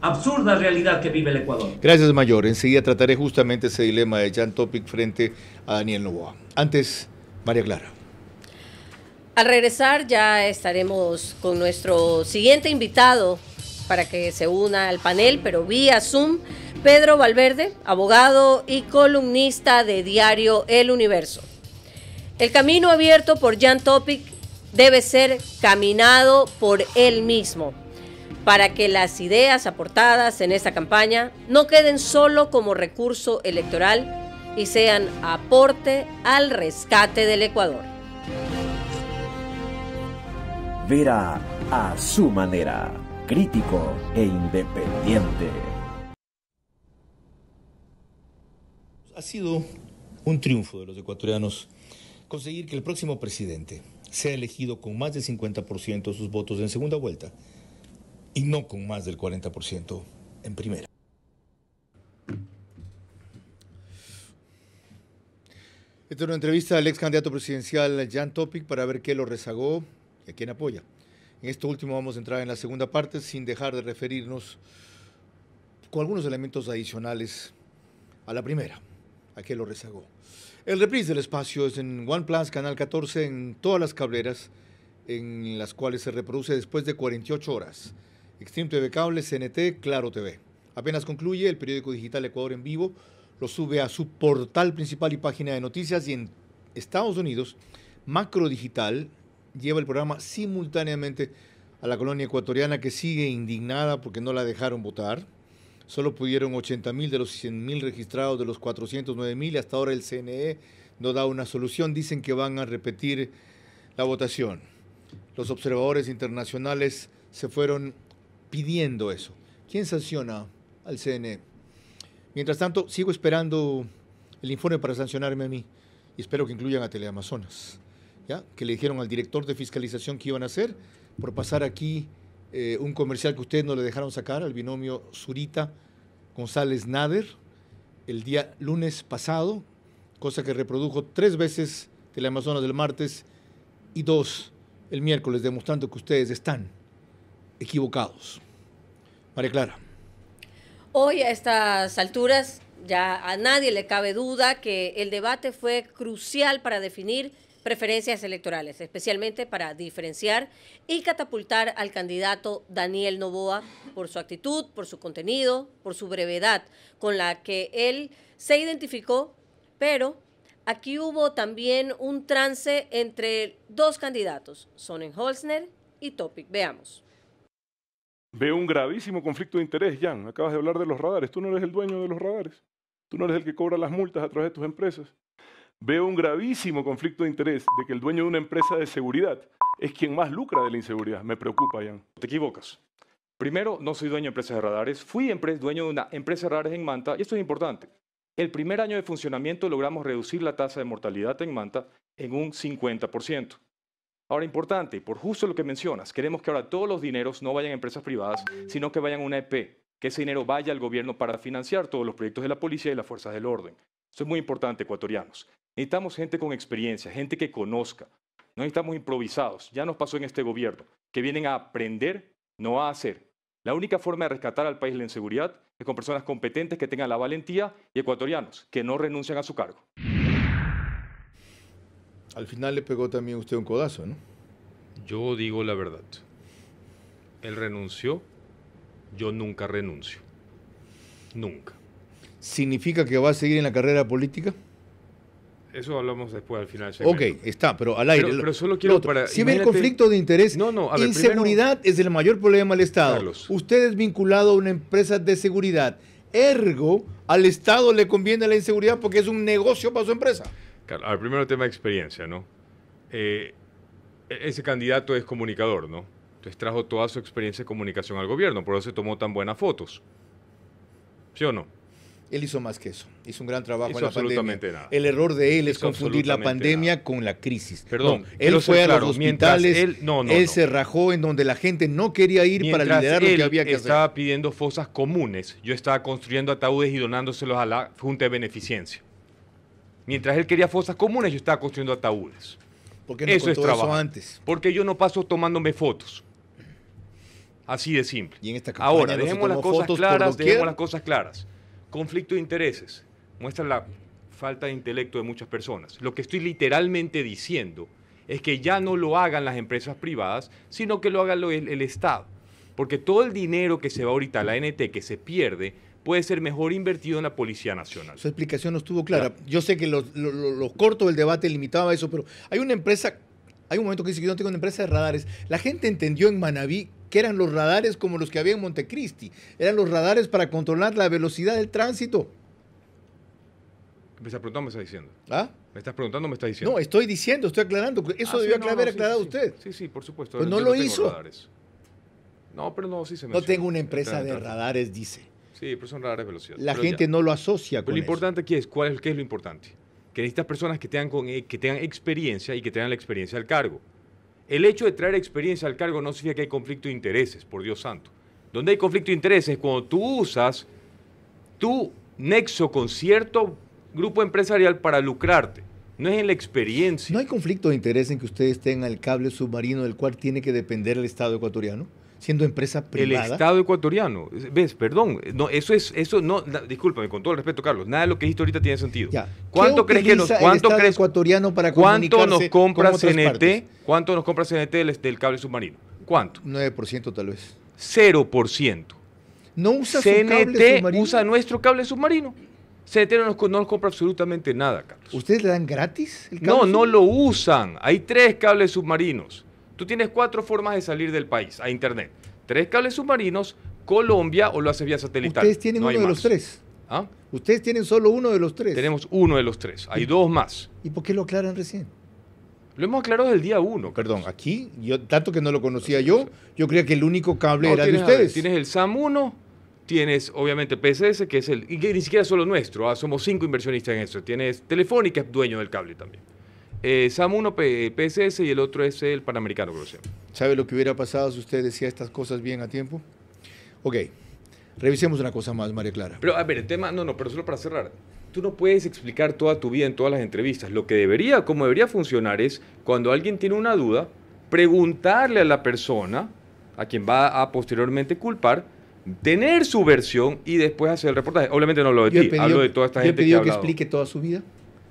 absurda realidad que vive el Ecuador. Gracias, Mayor. Enseguida trataré justamente ese dilema de Jan Topic frente a Daniel Novoa. Antes, María Clara. Al regresar ya estaremos con nuestro siguiente invitado para que se una al panel, pero vía Zoom, Pedro Valverde, abogado y columnista de diario El Universo. El camino abierto por Jan Topic debe ser caminado por él mismo para que las ideas aportadas en esta campaña no queden solo como recurso electoral y sean aporte al rescate del Ecuador. Vera a su manera, crítico e independiente. Ha sido un triunfo de los ecuatorianos conseguir que el próximo presidente sea elegido con más del 50% de sus votos en segunda vuelta y no con más del 40% en primera. Esta es una entrevista al ex candidato presidencial Jan Topic para ver qué lo rezagó y a quién apoya. En esto último vamos a entrar en la segunda parte sin dejar de referirnos con algunos elementos adicionales a la primera, a qué lo rezagó. El reprise del espacio es en One Plus, Canal 14, en todas las cableras en las cuales se reproduce después de 48 horas. Extreme TV Cable, CNT, Claro TV. Apenas concluye, el periódico digital Ecuador en vivo lo sube a su portal principal y página de noticias y en Estados Unidos, Macro Digital lleva el programa simultáneamente a la colonia ecuatoriana que sigue indignada porque no la dejaron votar. Solo pudieron 80 mil de los 100 mil registrados de los 409 mil. Hasta ahora el CNE no da una solución. Dicen que van a repetir la votación. Los observadores internacionales se fueron pidiendo eso. ¿Quién sanciona al CNE? Mientras tanto, sigo esperando el informe para sancionarme a mí y espero que incluyan a Teleamazonas. ¿ya? Que le dijeron al director de fiscalización que iban a hacer por pasar aquí eh, un comercial que ustedes no le dejaron sacar al binomio Zurita González Nader el día lunes pasado, cosa que reprodujo tres veces Teleamazonas del martes y dos el miércoles, demostrando que ustedes están equivocados. María Clara. Hoy a estas alturas ya a nadie le cabe duda que el debate fue crucial para definir preferencias electorales, especialmente para diferenciar y catapultar al candidato Daniel Novoa por su actitud, por su contenido, por su brevedad con la que él se identificó, pero aquí hubo también un trance entre dos candidatos, Sonnenholzner y Topic. Veamos. Veo un gravísimo conflicto de interés, Jan. Acabas de hablar de los radares. Tú no eres el dueño de los radares. Tú no eres el que cobra las multas a través de tus empresas. Veo un gravísimo conflicto de interés de que el dueño de una empresa de seguridad es quien más lucra de la inseguridad. Me preocupa, Jan. Te equivocas. Primero, no soy dueño de empresas de radares. Fui dueño de una empresa de radares en Manta y esto es importante. El primer año de funcionamiento logramos reducir la tasa de mortalidad en Manta en un 50%. Ahora, importante, por justo lo que mencionas, queremos que ahora todos los dineros no vayan a empresas privadas, sino que vayan a una EP, que ese dinero vaya al gobierno para financiar todos los proyectos de la policía y las fuerzas del orden. Eso es muy importante, ecuatorianos. Necesitamos gente con experiencia, gente que conozca. No necesitamos improvisados. Ya nos pasó en este gobierno, que vienen a aprender, no a hacer. La única forma de rescatar al país de la inseguridad es con personas competentes que tengan la valentía y ecuatorianos que no renuncian a su cargo. Al final le pegó también usted un codazo, ¿no? Yo digo la verdad. Él renunció, yo nunca renuncio. Nunca. ¿Significa que va a seguir en la carrera política? Eso hablamos después al final. Ok, está, pero al aire. Pero, pero solo quiero para. Si ve el conflicto de interés, No, no, a ver, inseguridad es el mayor problema del Estado. Carlos. Usted es vinculado a una empresa de seguridad. Ergo, al Estado le conviene la inseguridad porque es un negocio para su empresa. Claro, A ver, primero tema de experiencia, ¿no? Eh, e- ese candidato es comunicador, ¿no? Entonces trajo toda su experiencia de comunicación al gobierno, por eso se tomó tan buenas fotos. ¿Sí o no? Él hizo más que eso. Hizo un gran trabajo Hizo en la pandemia. absolutamente nada. El error de él es Hizo confundir la pandemia nada. con la crisis. Perdón, No, él fue ser a claro, los hospitales, él- no, no, él se rajó en donde la gente no quería ir para Mientras liderar lo que había que estaba hacer. pidiendo fosas comunes, yo estaba construyendo ataúdes y donándoselos a la Junta de Beneficencia. Mientras él quería fosas comunes, yo estaba construyendo ataúdes. ¿Por qué no eso es eso trabajo. antes? Porque yo no paso tomándome fotos. Así de simple. Y en esta Ahora, no dejemos las cosas claras, dejemos las cosas claras. Conflicto de intereses. Muestra la falta de intelecto de muchas personas. Lo que estoy literalmente diciendo es que ya no lo hagan las empresas privadas, sino que lo haga el, el Estado. Porque todo el dinero que se va ahorita a la NT, que se pierde, puede ser mejor invertido en la Policía Nacional. Su explicación no estuvo clara. Yo sé que lo, lo- lo- lo corto del debate limitaba eso, pero hay una empresa, hay un momento que dice que yo no tengo una empresa de radares. La gente entendió en Manabí que eran los radares como los que había en Montecristi. Eran los radares para controlar la velocidad del tránsito. ¿Me estás preguntando me estás diciendo? ¿Ah? ¿Me estás preguntando o me estás diciendo? No, estoy diciendo, estoy aclarando. Eso Ah, sí, debió no, haber no, sí, aclarado sí, usted. Sí, sí, por supuesto. Pues no lo hizo. radares. No, pero no, sí se No menciona. tengo una empresa de radares, dice. Sí, pero son radares de velocidad. La gente ya. no lo asocia Pero con lo eso. importante aquí es, ¿cuál es, ¿qué es lo importante? Que necesitas personas que tengan, con, eh, que tengan experiencia y que tengan la experiencia al cargo. El hecho de traer experiencia al cargo no significa que hay conflicto de intereses, por Dios santo. Donde hay conflicto de intereses es cuando tú usas tu nexo con cierto grupo empresarial para lucrarte. No es en la experiencia. ¿No hay conflicto de interés en que ustedes tengan el cable submarino del cual tiene que depender el Estado ecuatoriano? Siendo empresa El privada. Estado ecuatoriano. ¿Ves? Perdón. No, eso es, eso no, na- discúlpame, con todo el respeto, Carlos. Nada de lo que dijiste ahorita tiene sentido. Ya. ¿Cuánto ¿Qué crees que nos, el cuánto crees, ecuatoriano para cuánto nos compra CNT? partes? ¿Cuánto nos compra CNT del, del cable submarino? ¿Cuánto? 9% tal vez. 0%. ¿No usa su cable CNT submarino? usa nuestro cable submarino. CNT no nos, co- no nos compra absolutamente nada, Carlos. ¿Ustedes le dan gratis el cable No, no lo usan. Hay tres cables submarinos. Tú tienes cuatro formas de salir del país a Internet. Tres cables submarinos, Colombia o lo haces vía satelital. Ustedes tienen No uno de más. los tres. ¿Ah? Ustedes tienen solo uno de los tres. Tenemos uno de los tres. Hay dos más. ¿Y por qué lo aclaran recién? Lo hemos aclarado del día uno. Perdón, aquí, yo tanto que no lo conocía yo, yo creía que el único cable No, era de ver, ustedes. tienes el SAM 1, tienes obviamente PSS, que es el. y que ni siquiera es solo nuestro, ah, somos cinco inversionistas en eso. Tienes Telefónica, es dueño del cable también. Eh, SAM 1, P- PSS y el otro es el Panamericano, creo que se llama. ¿Sabe lo que hubiera pasado si usted decía estas cosas bien a tiempo? Ok, revisemos una cosa más, María Clara. Pero a ver, el tema, no, no, pero solo para cerrar. Tú no puedes explicar toda tu vida en todas las entrevistas. Lo que debería, como debería funcionar es, cuando alguien tiene una duda, preguntarle a la persona, a quien va a posteriormente culpar, tener su versión y después hacer el reportaje. Obviamente no hablo de Yo ti, hablo de toda esta yo he gente que pedido que, explique toda su vida.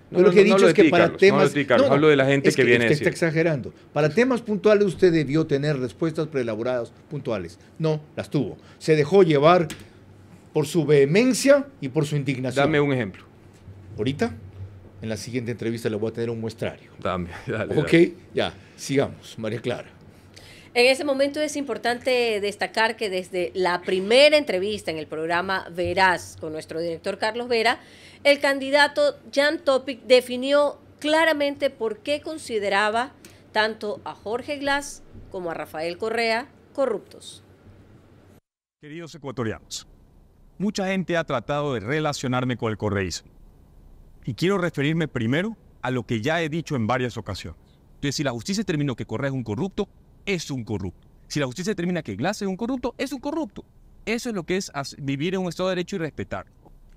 No, Yo lo no, que he no, no dicho es que para Carlos, no temas... Carlos, hablo de la gente es que viene a es está exagerando. Para temas puntuales usted debió tener respuestas preelaboradas puntuales. No, las tuvo. Se dejó llevar por su vehemencia y por su indignación. Dame un ejemplo. Ahorita, en la siguiente entrevista le voy a tener un muestrario. Dame, dale, ok, dale. ya, sigamos, María Clara. En ese momento es importante destacar que desde la primera entrevista en el programa Verás con nuestro director Carlos Vera, el candidato Jan Topic definió claramente por qué consideraba tanto a Jorge Glass como a Rafael Correa corruptos. Queridos ecuatorianos, mucha gente ha tratado de relacionarme con el correísmo. Y quiero referirme primero a lo que ya he dicho en varias ocasiones. Entonces, si la justicia determinó que Correa es un corrupto, es un corrupto. Si la justicia determina que Glass es un corrupto, es un corrupto. Eso es lo que es vivir en un Estado de Derecho y respetar.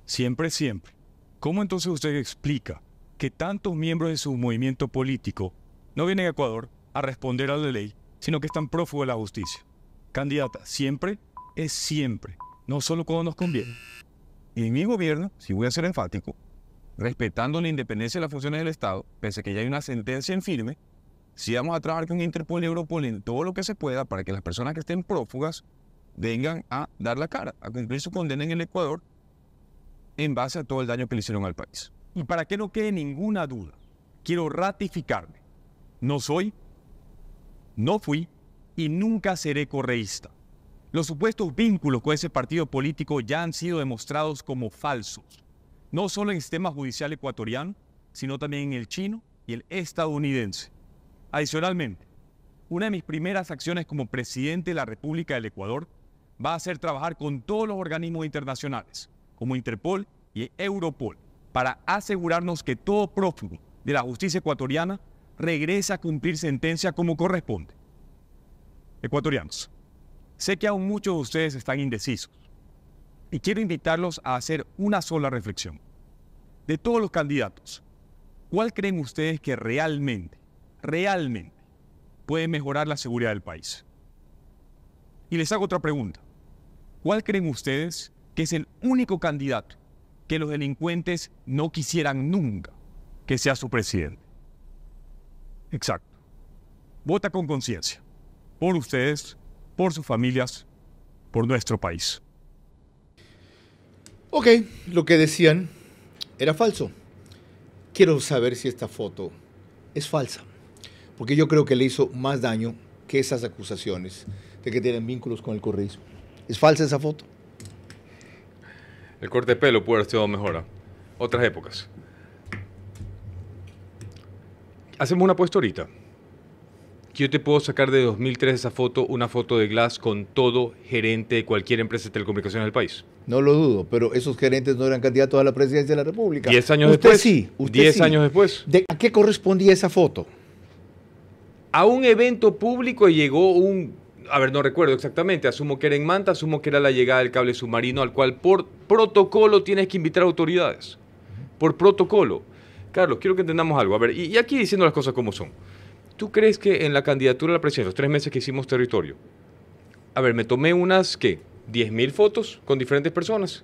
Siempre, siempre. ¿Cómo entonces usted explica que tantos miembros de su movimiento político no vienen a Ecuador a responder a la ley, sino que están prófugos de la justicia? Candidata, siempre es siempre, no solo cuando nos conviene. Y en mi gobierno, si voy a ser enfático, respetando la independencia de las funciones del Estado, pese a que ya hay una sentencia en firme, si vamos a trabajar con Interpol y Europol en todo lo que se pueda para que las personas que estén prófugas vengan a dar la cara, a cumplir su condena en el Ecuador en base a todo el daño que le hicieron al país. Y para que no quede ninguna duda, quiero ratificarme. No soy, no fui y nunca seré correísta. Los supuestos vínculos con ese partido político ya han sido demostrados como falsos, no solo en el sistema judicial ecuatoriano, sino también en el chino y el estadounidense. Adicionalmente, una de mis primeras acciones como presidente de la República del Ecuador va a ser trabajar con todos los organismos internacionales, como Interpol y Europol, para asegurarnos que todo prófugo de la justicia ecuatoriana regrese a cumplir sentencia como corresponde. Ecuatorianos, sé que aún muchos de ustedes están indecisos y quiero invitarlos a hacer una sola reflexión. De todos los candidatos, ¿cuál creen ustedes que realmente realmente puede mejorar la seguridad del país. Y les hago otra pregunta. ¿Cuál creen ustedes que es el único candidato que los delincuentes no quisieran nunca que sea su presidente? Exacto. Vota con conciencia. Por ustedes, por sus familias, por nuestro país. Ok, lo que decían era falso. Quiero saber si esta foto es falsa porque yo creo que le hizo más daño que esas acusaciones de que tienen vínculos con el correísmo. ¿Es falsa esa foto? El corte de pelo puede haber sido mejor. ¿ah? Otras épocas. Hacemos una apuesta ahorita. Yo te puedo sacar de 2003 esa foto, una foto de Glass con todo gerente de cualquier empresa de telecomunicaciones del país. No lo dudo, pero esos gerentes no eran candidatos a la presidencia de la República. Diez años usted después. Sí, usted Diez sí. años después. ¿A qué correspondía esa foto? A un evento público llegó un, a ver, no recuerdo exactamente, asumo que era en Manta, asumo que era la llegada del cable submarino al cual por protocolo tienes que invitar autoridades. Por protocolo. Carlos, quiero que entendamos algo. A ver, y, y aquí diciendo las cosas como son. ¿Tú crees que en la candidatura a la presidencia, los tres meses que hicimos territorio, a ver, me tomé unas, ¿qué? 10.000 fotos con diferentes personas.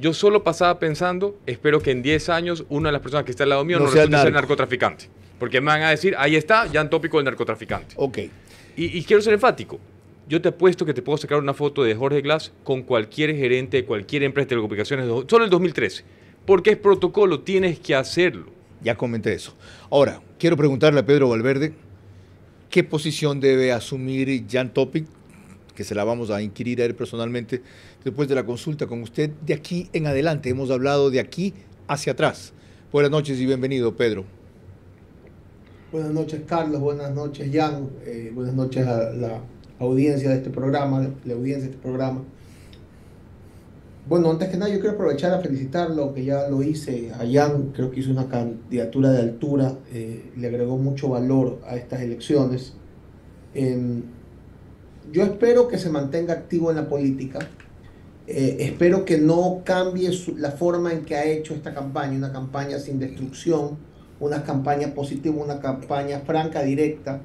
Yo solo pasaba pensando, espero que en 10 años una de las personas que está al lado mío no, No sea resulte ser narco. narcotraficante. Porque me van a decir, ahí está, ya en tópico del narcotraficante. Ok. Y, y quiero ser enfático. Yo te apuesto que te puedo sacar una foto de Jorge Glass con cualquier gerente de cualquier empresa de telecomunicaciones, solo el 2013. Porque es protocolo, tienes que hacerlo. Ya comenté eso. Ahora, quiero preguntarle a Pedro Valverde qué posición debe asumir Jan Topic, que se la vamos a inquirir a él personalmente después de la consulta con usted de aquí en adelante. Hemos hablado de aquí hacia atrás. Buenas noches y bienvenido, Pedro. Buenas noches, Carlos. Buenas noches, Jan. Eh, buenas noches a la audiencia de este programa, la audiencia de este programa. Bueno, antes que nada, yo quiero aprovechar a felicitarlo, que ya lo hice a Jan. Creo que hizo una candidatura de altura, eh, le agregó mucho valor a estas elecciones. Em, yo espero que se mantenga activo en la política. Eh, espero que no cambie su- la forma en que ha hecho esta campaña, una campaña sin destrucción, una campaña positiva, una campaña franca, directa.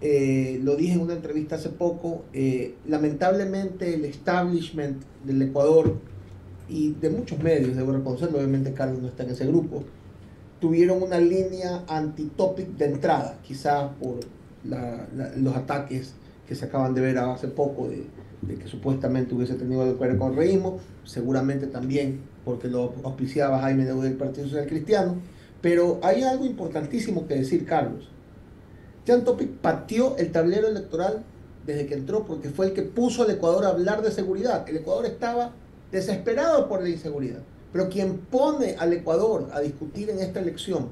Eh, lo dije en una entrevista hace poco, eh, lamentablemente el establishment del Ecuador y de muchos medios, debo reconocerlo, obviamente Carlos no está en ese grupo, tuvieron una línea anti-topic de entrada, quizá por la- la- los ataques que se acaban de ver hace poco de, de que supuestamente hubiese tenido algo que ver con reísmo, seguramente también porque lo auspiciaba Jaime Deu del Partido Social Cristiano, pero hay algo importantísimo que decir, Carlos. Jan Topic pateó el tablero electoral desde que entró porque fue el que puso al Ecuador a hablar de seguridad. El Ecuador estaba desesperado por la inseguridad, pero quien pone al Ecuador a discutir en esta elección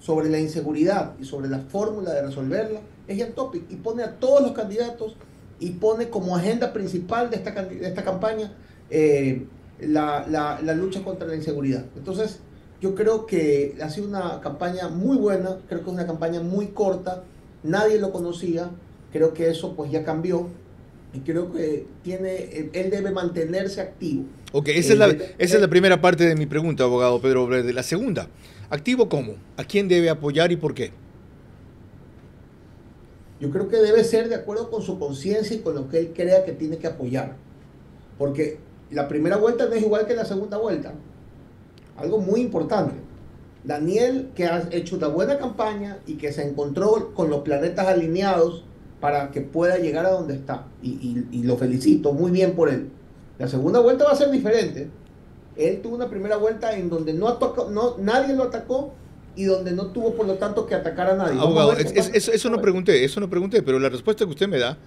sobre la inseguridad y sobre la fórmula de resolverla es Jan Topic y pone a todos los candidatos y pone como agenda principal de esta, de esta campaña eh, la, la- la lucha contra la inseguridad. Entonces, yo creo que ha sido una campaña muy buena, creo que es una campaña muy corta, nadie lo conocía, creo que eso pues ya cambió y creo que tiene, él debe mantenerse activo. Ok, esa, es la, esa es la primera parte de mi pregunta, abogado Pedro Verde. La segunda, ¿activo cómo? ¿A quién debe apoyar y por qué? Yo creo que debe ser de acuerdo con su conciencia y con lo que él crea que tiene que apoyar. Porque la primera vuelta no es igual que la segunda vuelta. Algo muy importante. Daniel, que ha hecho una buena campaña y que se encontró con los planetas alineados para que pueda llegar a donde está. Y, lo felicito muy bien por él. La segunda vuelta va a ser diferente. Él tuvo una primera vuelta en donde no, no nadie lo atacó y donde no tuvo, por lo tanto, que atacar a nadie. Abogado, eso no pregunté, eso no pregunté, pero la respuesta que usted me da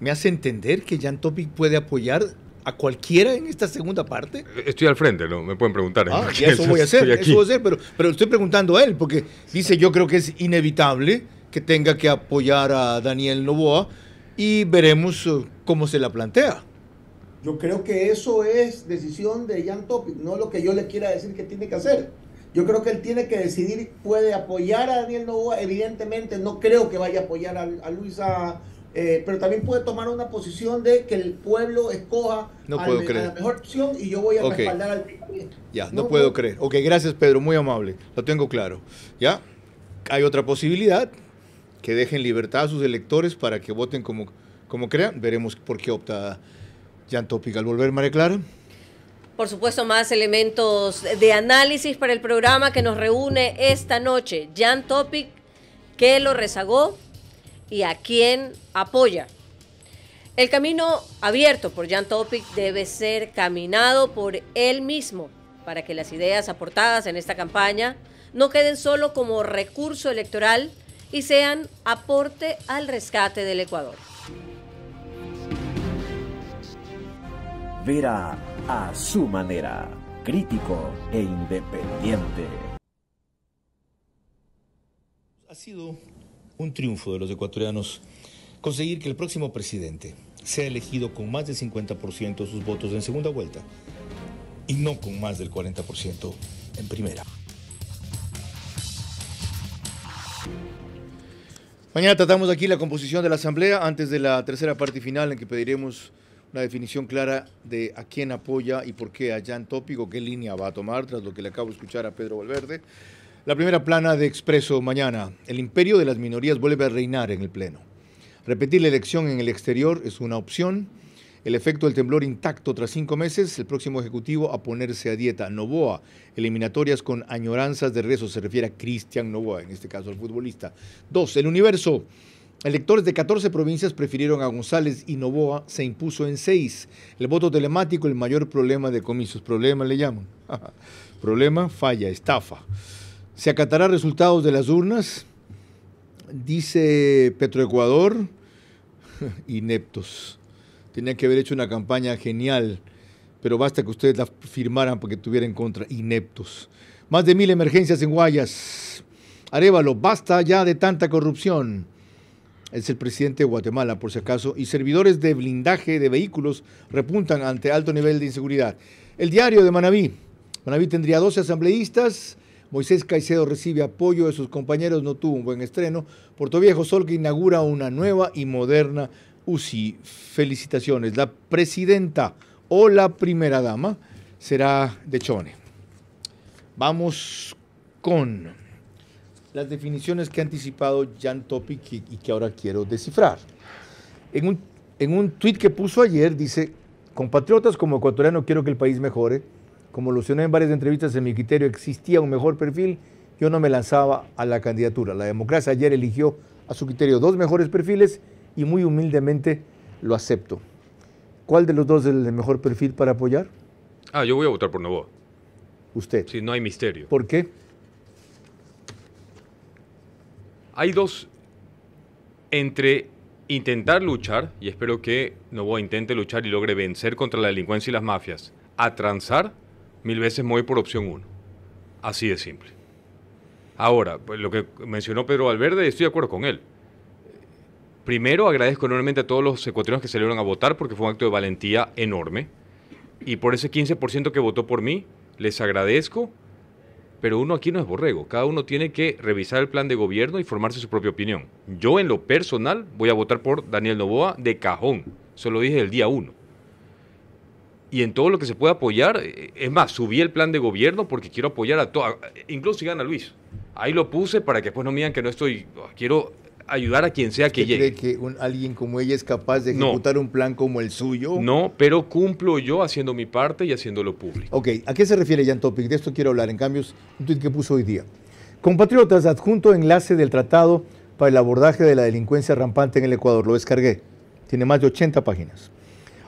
me hace entender que Jan Topic puede apoyar a cualquiera en esta segunda parte? Estoy al frente, ¿no? Me pueden preguntar. Ah, eso voy a hacer, eso voy a hacer, pero, pero estoy preguntando a él, porque dice yo creo que es inevitable que tenga que apoyar a Daniel Novoa y veremos uh, cómo se la plantea. Yo creo que eso es decisión de Jan Topic, no lo que yo le quiera decir que tiene que hacer. Yo creo que él tiene que decidir, puede apoyar a Daniel Novoa, evidentemente no creo que vaya a apoyar a, a Luisa eh, pero también puede tomar una posición de que el pueblo escoja no puedo a la mejor opción y yo voy a respaldar al Ya, no, puedo, creer. Ok, gracias Pedro, muy amable, lo tengo claro. ¿Ya? Hay otra posibilidad, que dejen libertad a sus electores para que voten como, como crean. Veremos por qué opta Jan Topic al volver, María Clara. Por supuesto, más elementos de análisis para el programa que nos reúne esta noche. Jan Topic, que lo rezagó y a quién apoya. El camino abierto por Jan Topic debe ser caminado por él mismo para que las ideas aportadas en esta campaña no queden solo como recurso electoral y sean aporte al rescate del Ecuador. Verá a su manera, crítico e independiente. Ha sido un triunfo de los ecuatorianos conseguir que el próximo presidente sea elegido con más del 50% de sus votos en segunda vuelta y no con más del 40% en primera. Mañana tratamos aquí la composición de la Asamblea antes de la tercera parte final en que pediremos una definición clara de a quién apoya y por qué a Jan Tópico, qué línea va a tomar, tras lo que le acabo de escuchar a Pedro Valverde. La primera plana de Expreso mañana. El imperio de las minorías vuelve a reinar en el Pleno. Repetir la elección en el exterior es una opción. El efecto del temblor intacto tras cinco meses, el próximo Ejecutivo a ponerse a dieta. Novoa, eliminatorias con añoranzas de rezo, se refiere a Cristian Novoa, en este caso al futbolista. Dos, el universo. Electores de 14 provincias prefirieron a González y Novoa se impuso en seis. El voto telemático, el mayor problema de comicios. Problema le llaman. problema, falla, estafa. Se acatará resultados de las urnas, dice Petroecuador, ineptos. Tenían que haber hecho una campaña genial, pero basta que ustedes la firmaran porque tuviera en contra, ineptos. Más de mil emergencias en Guayas. Arevalo, basta ya de tanta corrupción. Es el presidente de Guatemala, por si acaso, y servidores de blindaje de vehículos repuntan ante alto nivel de inseguridad. El diario de Manabí. Manabí tendría 12 asambleístas, Moisés Caicedo recibe apoyo de sus compañeros, no tuvo un buen estreno. Puerto Viejo Sol que inaugura una nueva y moderna UCI. Felicitaciones. La presidenta o la primera dama será de Chone. Vamos con las definiciones que ha anticipado Jan Topic y, que ahora quiero descifrar. En un, en un tuit que puso ayer dice, compatriotas como ecuatoriano quiero que el país mejore como lo mencioné en varias entrevistas, en mi criterio existía un mejor perfil, yo no me lanzaba a la candidatura. La democracia ayer eligió a su criterio dos mejores perfiles y muy humildemente lo acepto. ¿Cuál de los dos es el mejor perfil para apoyar? Ah, yo voy a votar por Novoa. ¿Usted? Sí, no hay misterio. ¿Por qué? Hay dos entre intentar luchar, y espero que Novoa intente luchar y logre vencer contra la delincuencia y las mafias, a transar mil veces me voy por opción 1. Así de simple. Ahora, pues lo que mencionó Pedro Valverde, estoy de acuerdo con él. Primero, agradezco enormemente a todos los ecuatorianos que salieron a votar porque fue un acto de valentía enorme. Y por ese 15% que votó por mí, les agradezco. pero uno aquí no es borrego. Cada uno tiene que revisar el plan de gobierno y formarse su propia opinión. Yo en lo personal voy a votar por Daniel Novoa de cajón. Eso lo dije el día uno. Y en todo lo que se pueda apoyar, eh, es más, subí el plan de gobierno porque quiero apoyar a todo, incluso si gana Luis. Ahí lo puse para que después no me digan que no estoy, quiero ayudar a quien sea que llegue. ¿Cree que un, alguien como ella es capaz de ejecutar un plan como el suyo? No, pero cumplo yo haciendo mi parte y haciéndolo público. Ok, ¿a qué se refiere Jan Topic? De esto quiero hablar. En cambio, un tuit que puso hoy día. Compatriotas, adjunto enlace del tratado para el abordaje de la delincuencia rampante en el Ecuador. Lo descargué. Tiene más de 80 páginas.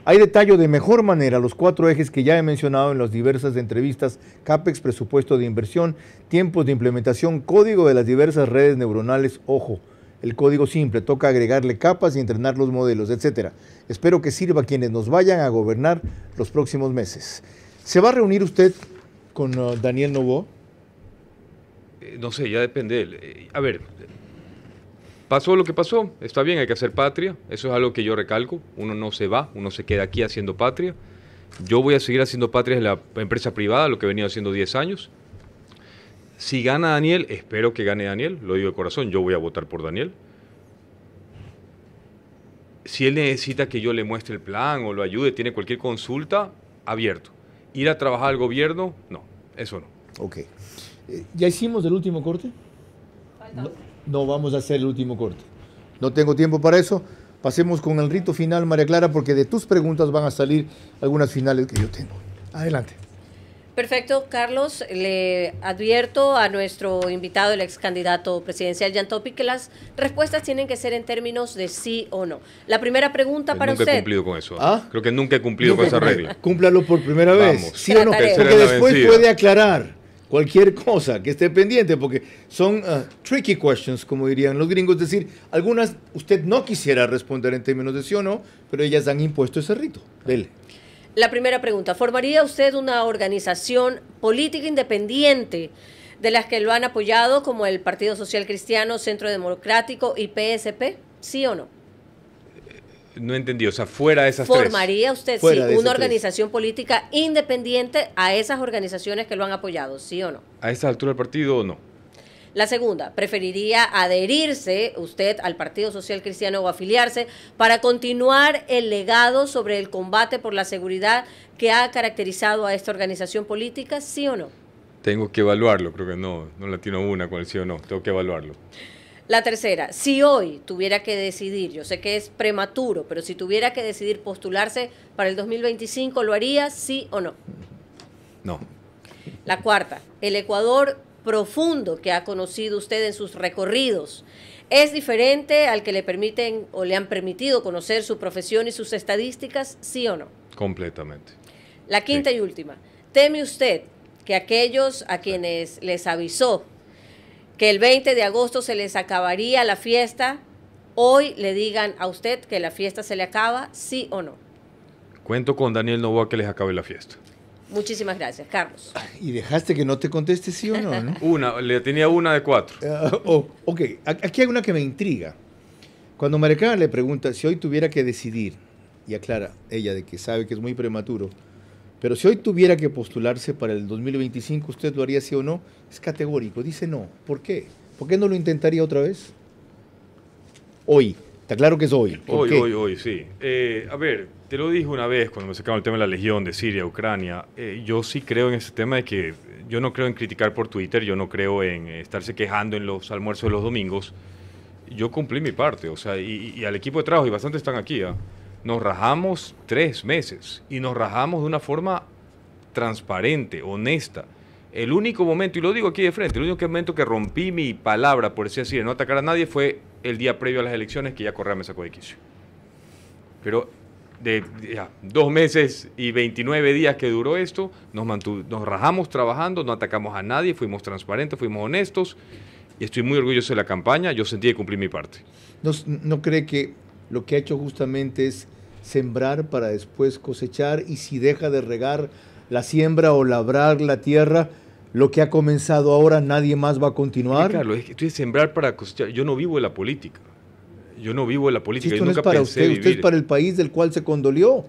Hay detallo de mejor manera los cuatro ejes que ya he mencionado en las diversas entrevistas, CAPEX, presupuesto de inversión, tiempos de implementación, código de las diversas redes neuronales, ojo, el código simple, toca agregarle capas y entrenar los modelos, etc. Espero que sirva a quienes nos vayan a gobernar los próximos meses. ¿Se va a reunir usted con uh, Daniel Novo? Eh, no sé, ya depende. Eh, a ver, Pasó lo que pasó, está bien, hay que hacer patria, eso es algo que yo recalco, uno no se va, uno se queda aquí haciendo patria. Yo voy a seguir haciendo patria en la empresa privada, lo que he venido haciendo 10 años. Si gana Daniel, espero que gane Daniel, lo digo de corazón, yo voy a votar por Daniel. Si él necesita que yo le muestre el plan o lo ayude, tiene cualquier consulta, abierto. Ir a trabajar al gobierno, no, eso no. Ok. Eh, ¿Ya hicimos el último corte? no vamos a hacer el último corte. No tengo tiempo para eso. Pasemos con el rito final, María Clara, porque de tus preguntas van a salir algunas finales que yo tengo. Adelante. Perfecto, Carlos. Le advierto a nuestro invitado, el ex candidato presidencial Jan Topi, que las respuestas tienen que ser en términos de sí o no. La primera pregunta para usted. Nunca he cumplido con eso. ¿Ah? Creo que nunca he cumplido con esa regla. Cúmplalo por primera vez. ¿Sí o no? Porque después puede aclarar cualquier cosa que esté pendiente, porque son uh, tricky questions, como dirían los gringos, es decir, algunas usted no quisiera responder en términos de sí o no, pero ellas han impuesto ese rito. Dele. La primera pregunta, ¿formaría usted una organización política independiente de las que lo han apoyado como el Partido Social Cristiano, Centro Democrático y PSP? ¿Sí o no? No entendí, o sea, fuera de esas ¿Formaría usted sí, una organización política independiente a esas organizaciones que lo han apoyado, sí o no? A esta altura del partido o no. La segunda, ¿preferiría adherirse usted al Partido Social Cristiano o afiliarse para continuar el legado sobre el combate por la seguridad que ha caracterizado a esta organización política, sí o no? Tengo que evaluarlo, creo que no, no la tiene una con el sí o no, tengo que evaluarlo. La tercera, si hoy tuviera que decidir, yo sé que es prematuro, pero si tuviera que decidir postularse para el 2025, ¿lo haría sí o no? No. La cuarta, el Ecuador profundo que ha conocido usted en sus recorridos, ¿es diferente al que le permiten o le han permitido conocer su profesión y sus estadísticas, sí o no? Completamente. La quinta y última, ¿teme usted que aquellos a quienes les avisó que el 20 de agosto se les acabaría la fiesta, hoy le digan a usted que la fiesta se le acaba, sí o no. Cuento con Daniel Novoa que les acabe la fiesta. Muchísimas gracias, Carlos. Y dejaste que no te conteste sí o no, ¿no? una, le tenía una de cuatro. Uh, oh, ok, aquí hay una que me intriga. Cuando Maricana le pregunta si hoy tuviera que decidir, y aclara ella de que sabe que es muy prematuro, pero si hoy tuviera que postularse para el 2025, ¿usted lo haría sí o no? Es categórico, dice no. ¿Por qué? ¿Por qué no lo intentaría otra vez? Hoy, está claro que es hoy. hoy, hoy, hoy, sí. Eh, a ver, te lo dije una vez cuando me sacaron el tema de la Legión de Siria, Ucrania. Eh, yo sí creo en ese tema de que yo no creo en criticar por Twitter, yo no creo en estarse quejando en los almuerzos de los domingos. Yo cumplí mi parte, o sea, y, al equipo de trabajo, y bastante están aquí, ¿ah? Nos rajamos tres meses y nos rajamos de una forma transparente, honesta. El único momento, y lo digo aquí de frente, el único momento que rompí mi palabra, por decir así, de no atacar a nadie fue el día previo a las elecciones que ya Correa me sacó de quicio. Pero de dos meses y 29 días que duró esto, nos, nos rajamos trabajando, no atacamos a nadie, fuimos transparentes, fuimos honestos y estoy muy orgulloso de la campaña, yo sentí que cumplí mi parte. ¿No, no cree que lo que ha hecho justamente es sembrar para después cosechar y si deja de regar la siembra o labrar la tierra, lo que ha comenzado ahora nadie más va a continuar. Carlos, es que estoy sembrar para cosechar. Yo no vivo de la política. Yo no vivo de la política. Si esto no es para usted, usted es para el país del cual se condolió.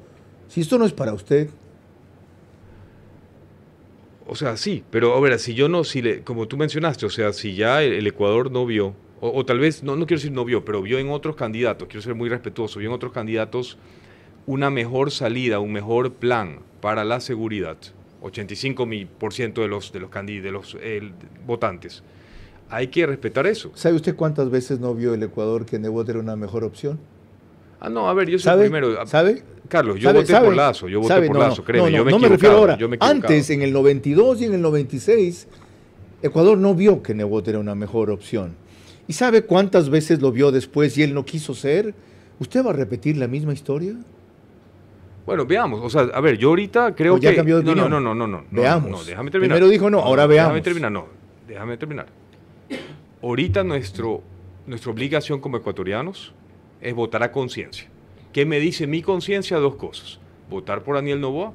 Si esto no es para usted. O sea, sí, pero a ver, si yo no, si le, como tú mencionaste, o sea, si ya el Ecuador no vio, o, o tal vez, no, no quiero decir no vio, pero vio en otros candidatos, quiero ser muy respetuoso, vio en otros candidatos una mejor salida, un mejor plan para la seguridad, 85% mil por ciento de los, de los, de los eh, votantes. Hay que respetar eso. ¿Sabe usted cuántas veces no vio el Ecuador que Nebot era una mejor opción? Ah, no, a ver, yo soy ¿Sabe? el primero. ¿Sabe? Carlos, yo ¿Sabe? voté ¿Sabe? por Lazo, yo voté por No, Lazo, no, créeme, no, yo me no me refiero ahora. yo me. Antes, en el 92 y en el 96, Ecuador no vio que Nebot era una mejor opción. ¿Y sabe cuántas veces lo vio después y él no quiso ser? ¿Usted va a repetir la misma historia? Bueno, veamos. O sea, a ver, yo ahorita creo ¿O ya que. cambió de no, no, no, no, no, no. Veamos. No, déjame terminar. Primero dijo no, ahora Déjame veamos. terminar, no. Déjame terminar. Ahorita nuestro, nuestra obligación como ecuatorianos es votar a conciencia. ¿Qué me dice mi conciencia? Dos cosas. Votar por Daniel Novoa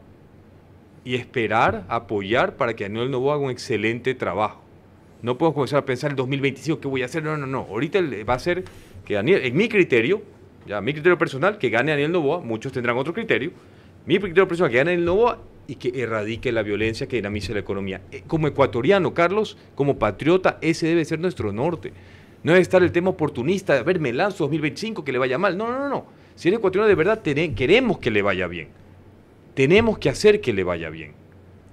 y esperar, apoyar para que Daniel Novoa haga un excelente trabajo. No puedo comenzar a pensar el 2025, ¿qué voy a hacer? No, no, no. Ahorita va a ser que Daniel, en mi criterio, ya mi criterio personal, que gane Daniel Novoa, muchos tendrán otro criterio, mi criterio personal, que gane Daniel Novoa y que erradique la violencia, que dinamice la economía. Eh, Como ecuatoriano, Carlos, como patriota, ese debe ser nuestro norte. No debe estar el tema oportunista, a ver, me lanzo 2025, que le vaya mal. No, no, no, no. Si eres ecuatoriano de verdad, queremos que le vaya bien. Tenemos que hacer que le vaya bien.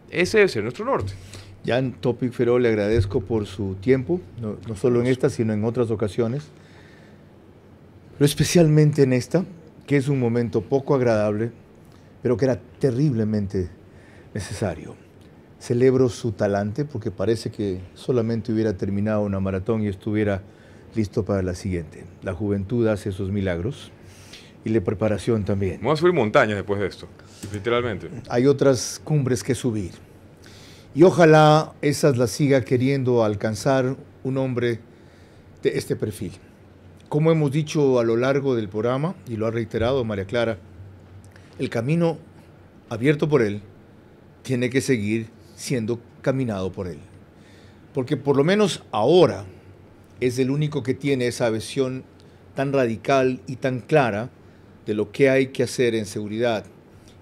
Ese debe ser nuestro norte. Jan Topic Feró, le agradezco por su tiempo, no, no solo en esta, sino en otras ocasiones, pero especialmente en esta, que es un momento poco agradable, pero que era terriblemente necesario. Celebro su talante porque parece que solamente hubiera terminado una maratón y estuviera listo para la siguiente. La juventud hace esos milagros y la preparación también. Vamos a subir montañas después de esto, literalmente. hay otras cumbres que subir. Y ojalá esas las siga queriendo alcanzar un hombre de este perfil. Como hemos dicho a lo largo del programa, y lo ha reiterado María Clara, el camino abierto por él tiene que seguir siendo caminado por él. Porque por lo menos ahora es el único que tiene esa visión tan radical y tan clara de lo que hay que hacer en seguridad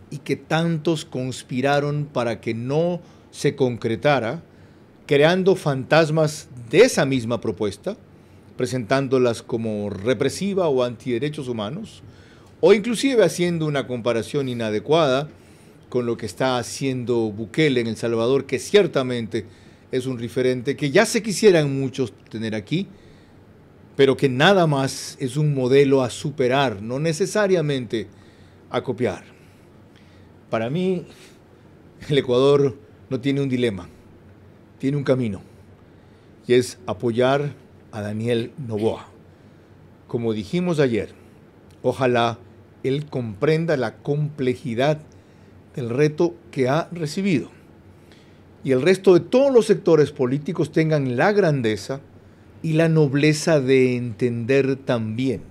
y que tantos conspiraron para que no se concretara, creando fantasmas de esa misma propuesta, presentándolas como represiva o antiderechos humanos, o inclusive haciendo una comparación inadecuada con lo que está haciendo Bukele en El Salvador, que ciertamente es un referente que ya se quisieran muchos tener aquí, pero que nada más es un modelo a superar, no necesariamente a copiar. Para mí, el Ecuador no tiene un dilema, tiene un camino, y es apoyar a Daniel Novoa. Como dijimos ayer, ojalá él comprenda la complejidad del reto que ha recibido y el resto de todos los sectores políticos tengan la grandeza y la nobleza de entender también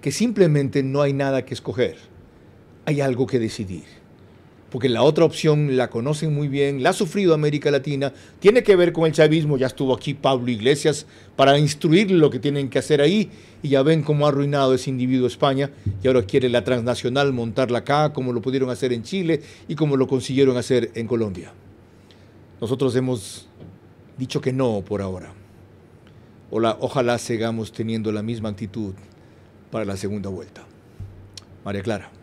que simplemente no hay nada que escoger, hay algo que decidir. Porque la otra opción la conocen muy bien, la ha sufrido América Latina, tiene que ver con el chavismo, ya estuvo aquí Pablo Iglesias para instruir lo que tienen que hacer ahí y ya ven cómo ha arruinado ese individuo España y ahora quiere la transnacional montarla acá como lo pudieron hacer en Chile y como lo consiguieron hacer en Colombia. Nosotros hemos dicho que no por ahora. Ojalá sigamos teniendo la misma actitud para la segunda vuelta. María Clara.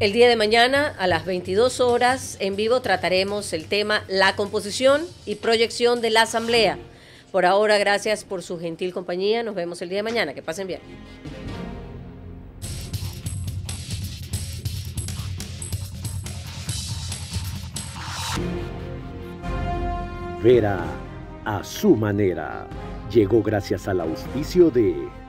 El día de mañana a las 22 horas en vivo trataremos el tema la composición y proyección de la asamblea. Por ahora, gracias por su gentil compañía. Nos vemos el día de mañana. Que pasen bien. Vera a su manera. Llegó gracias al auspicio de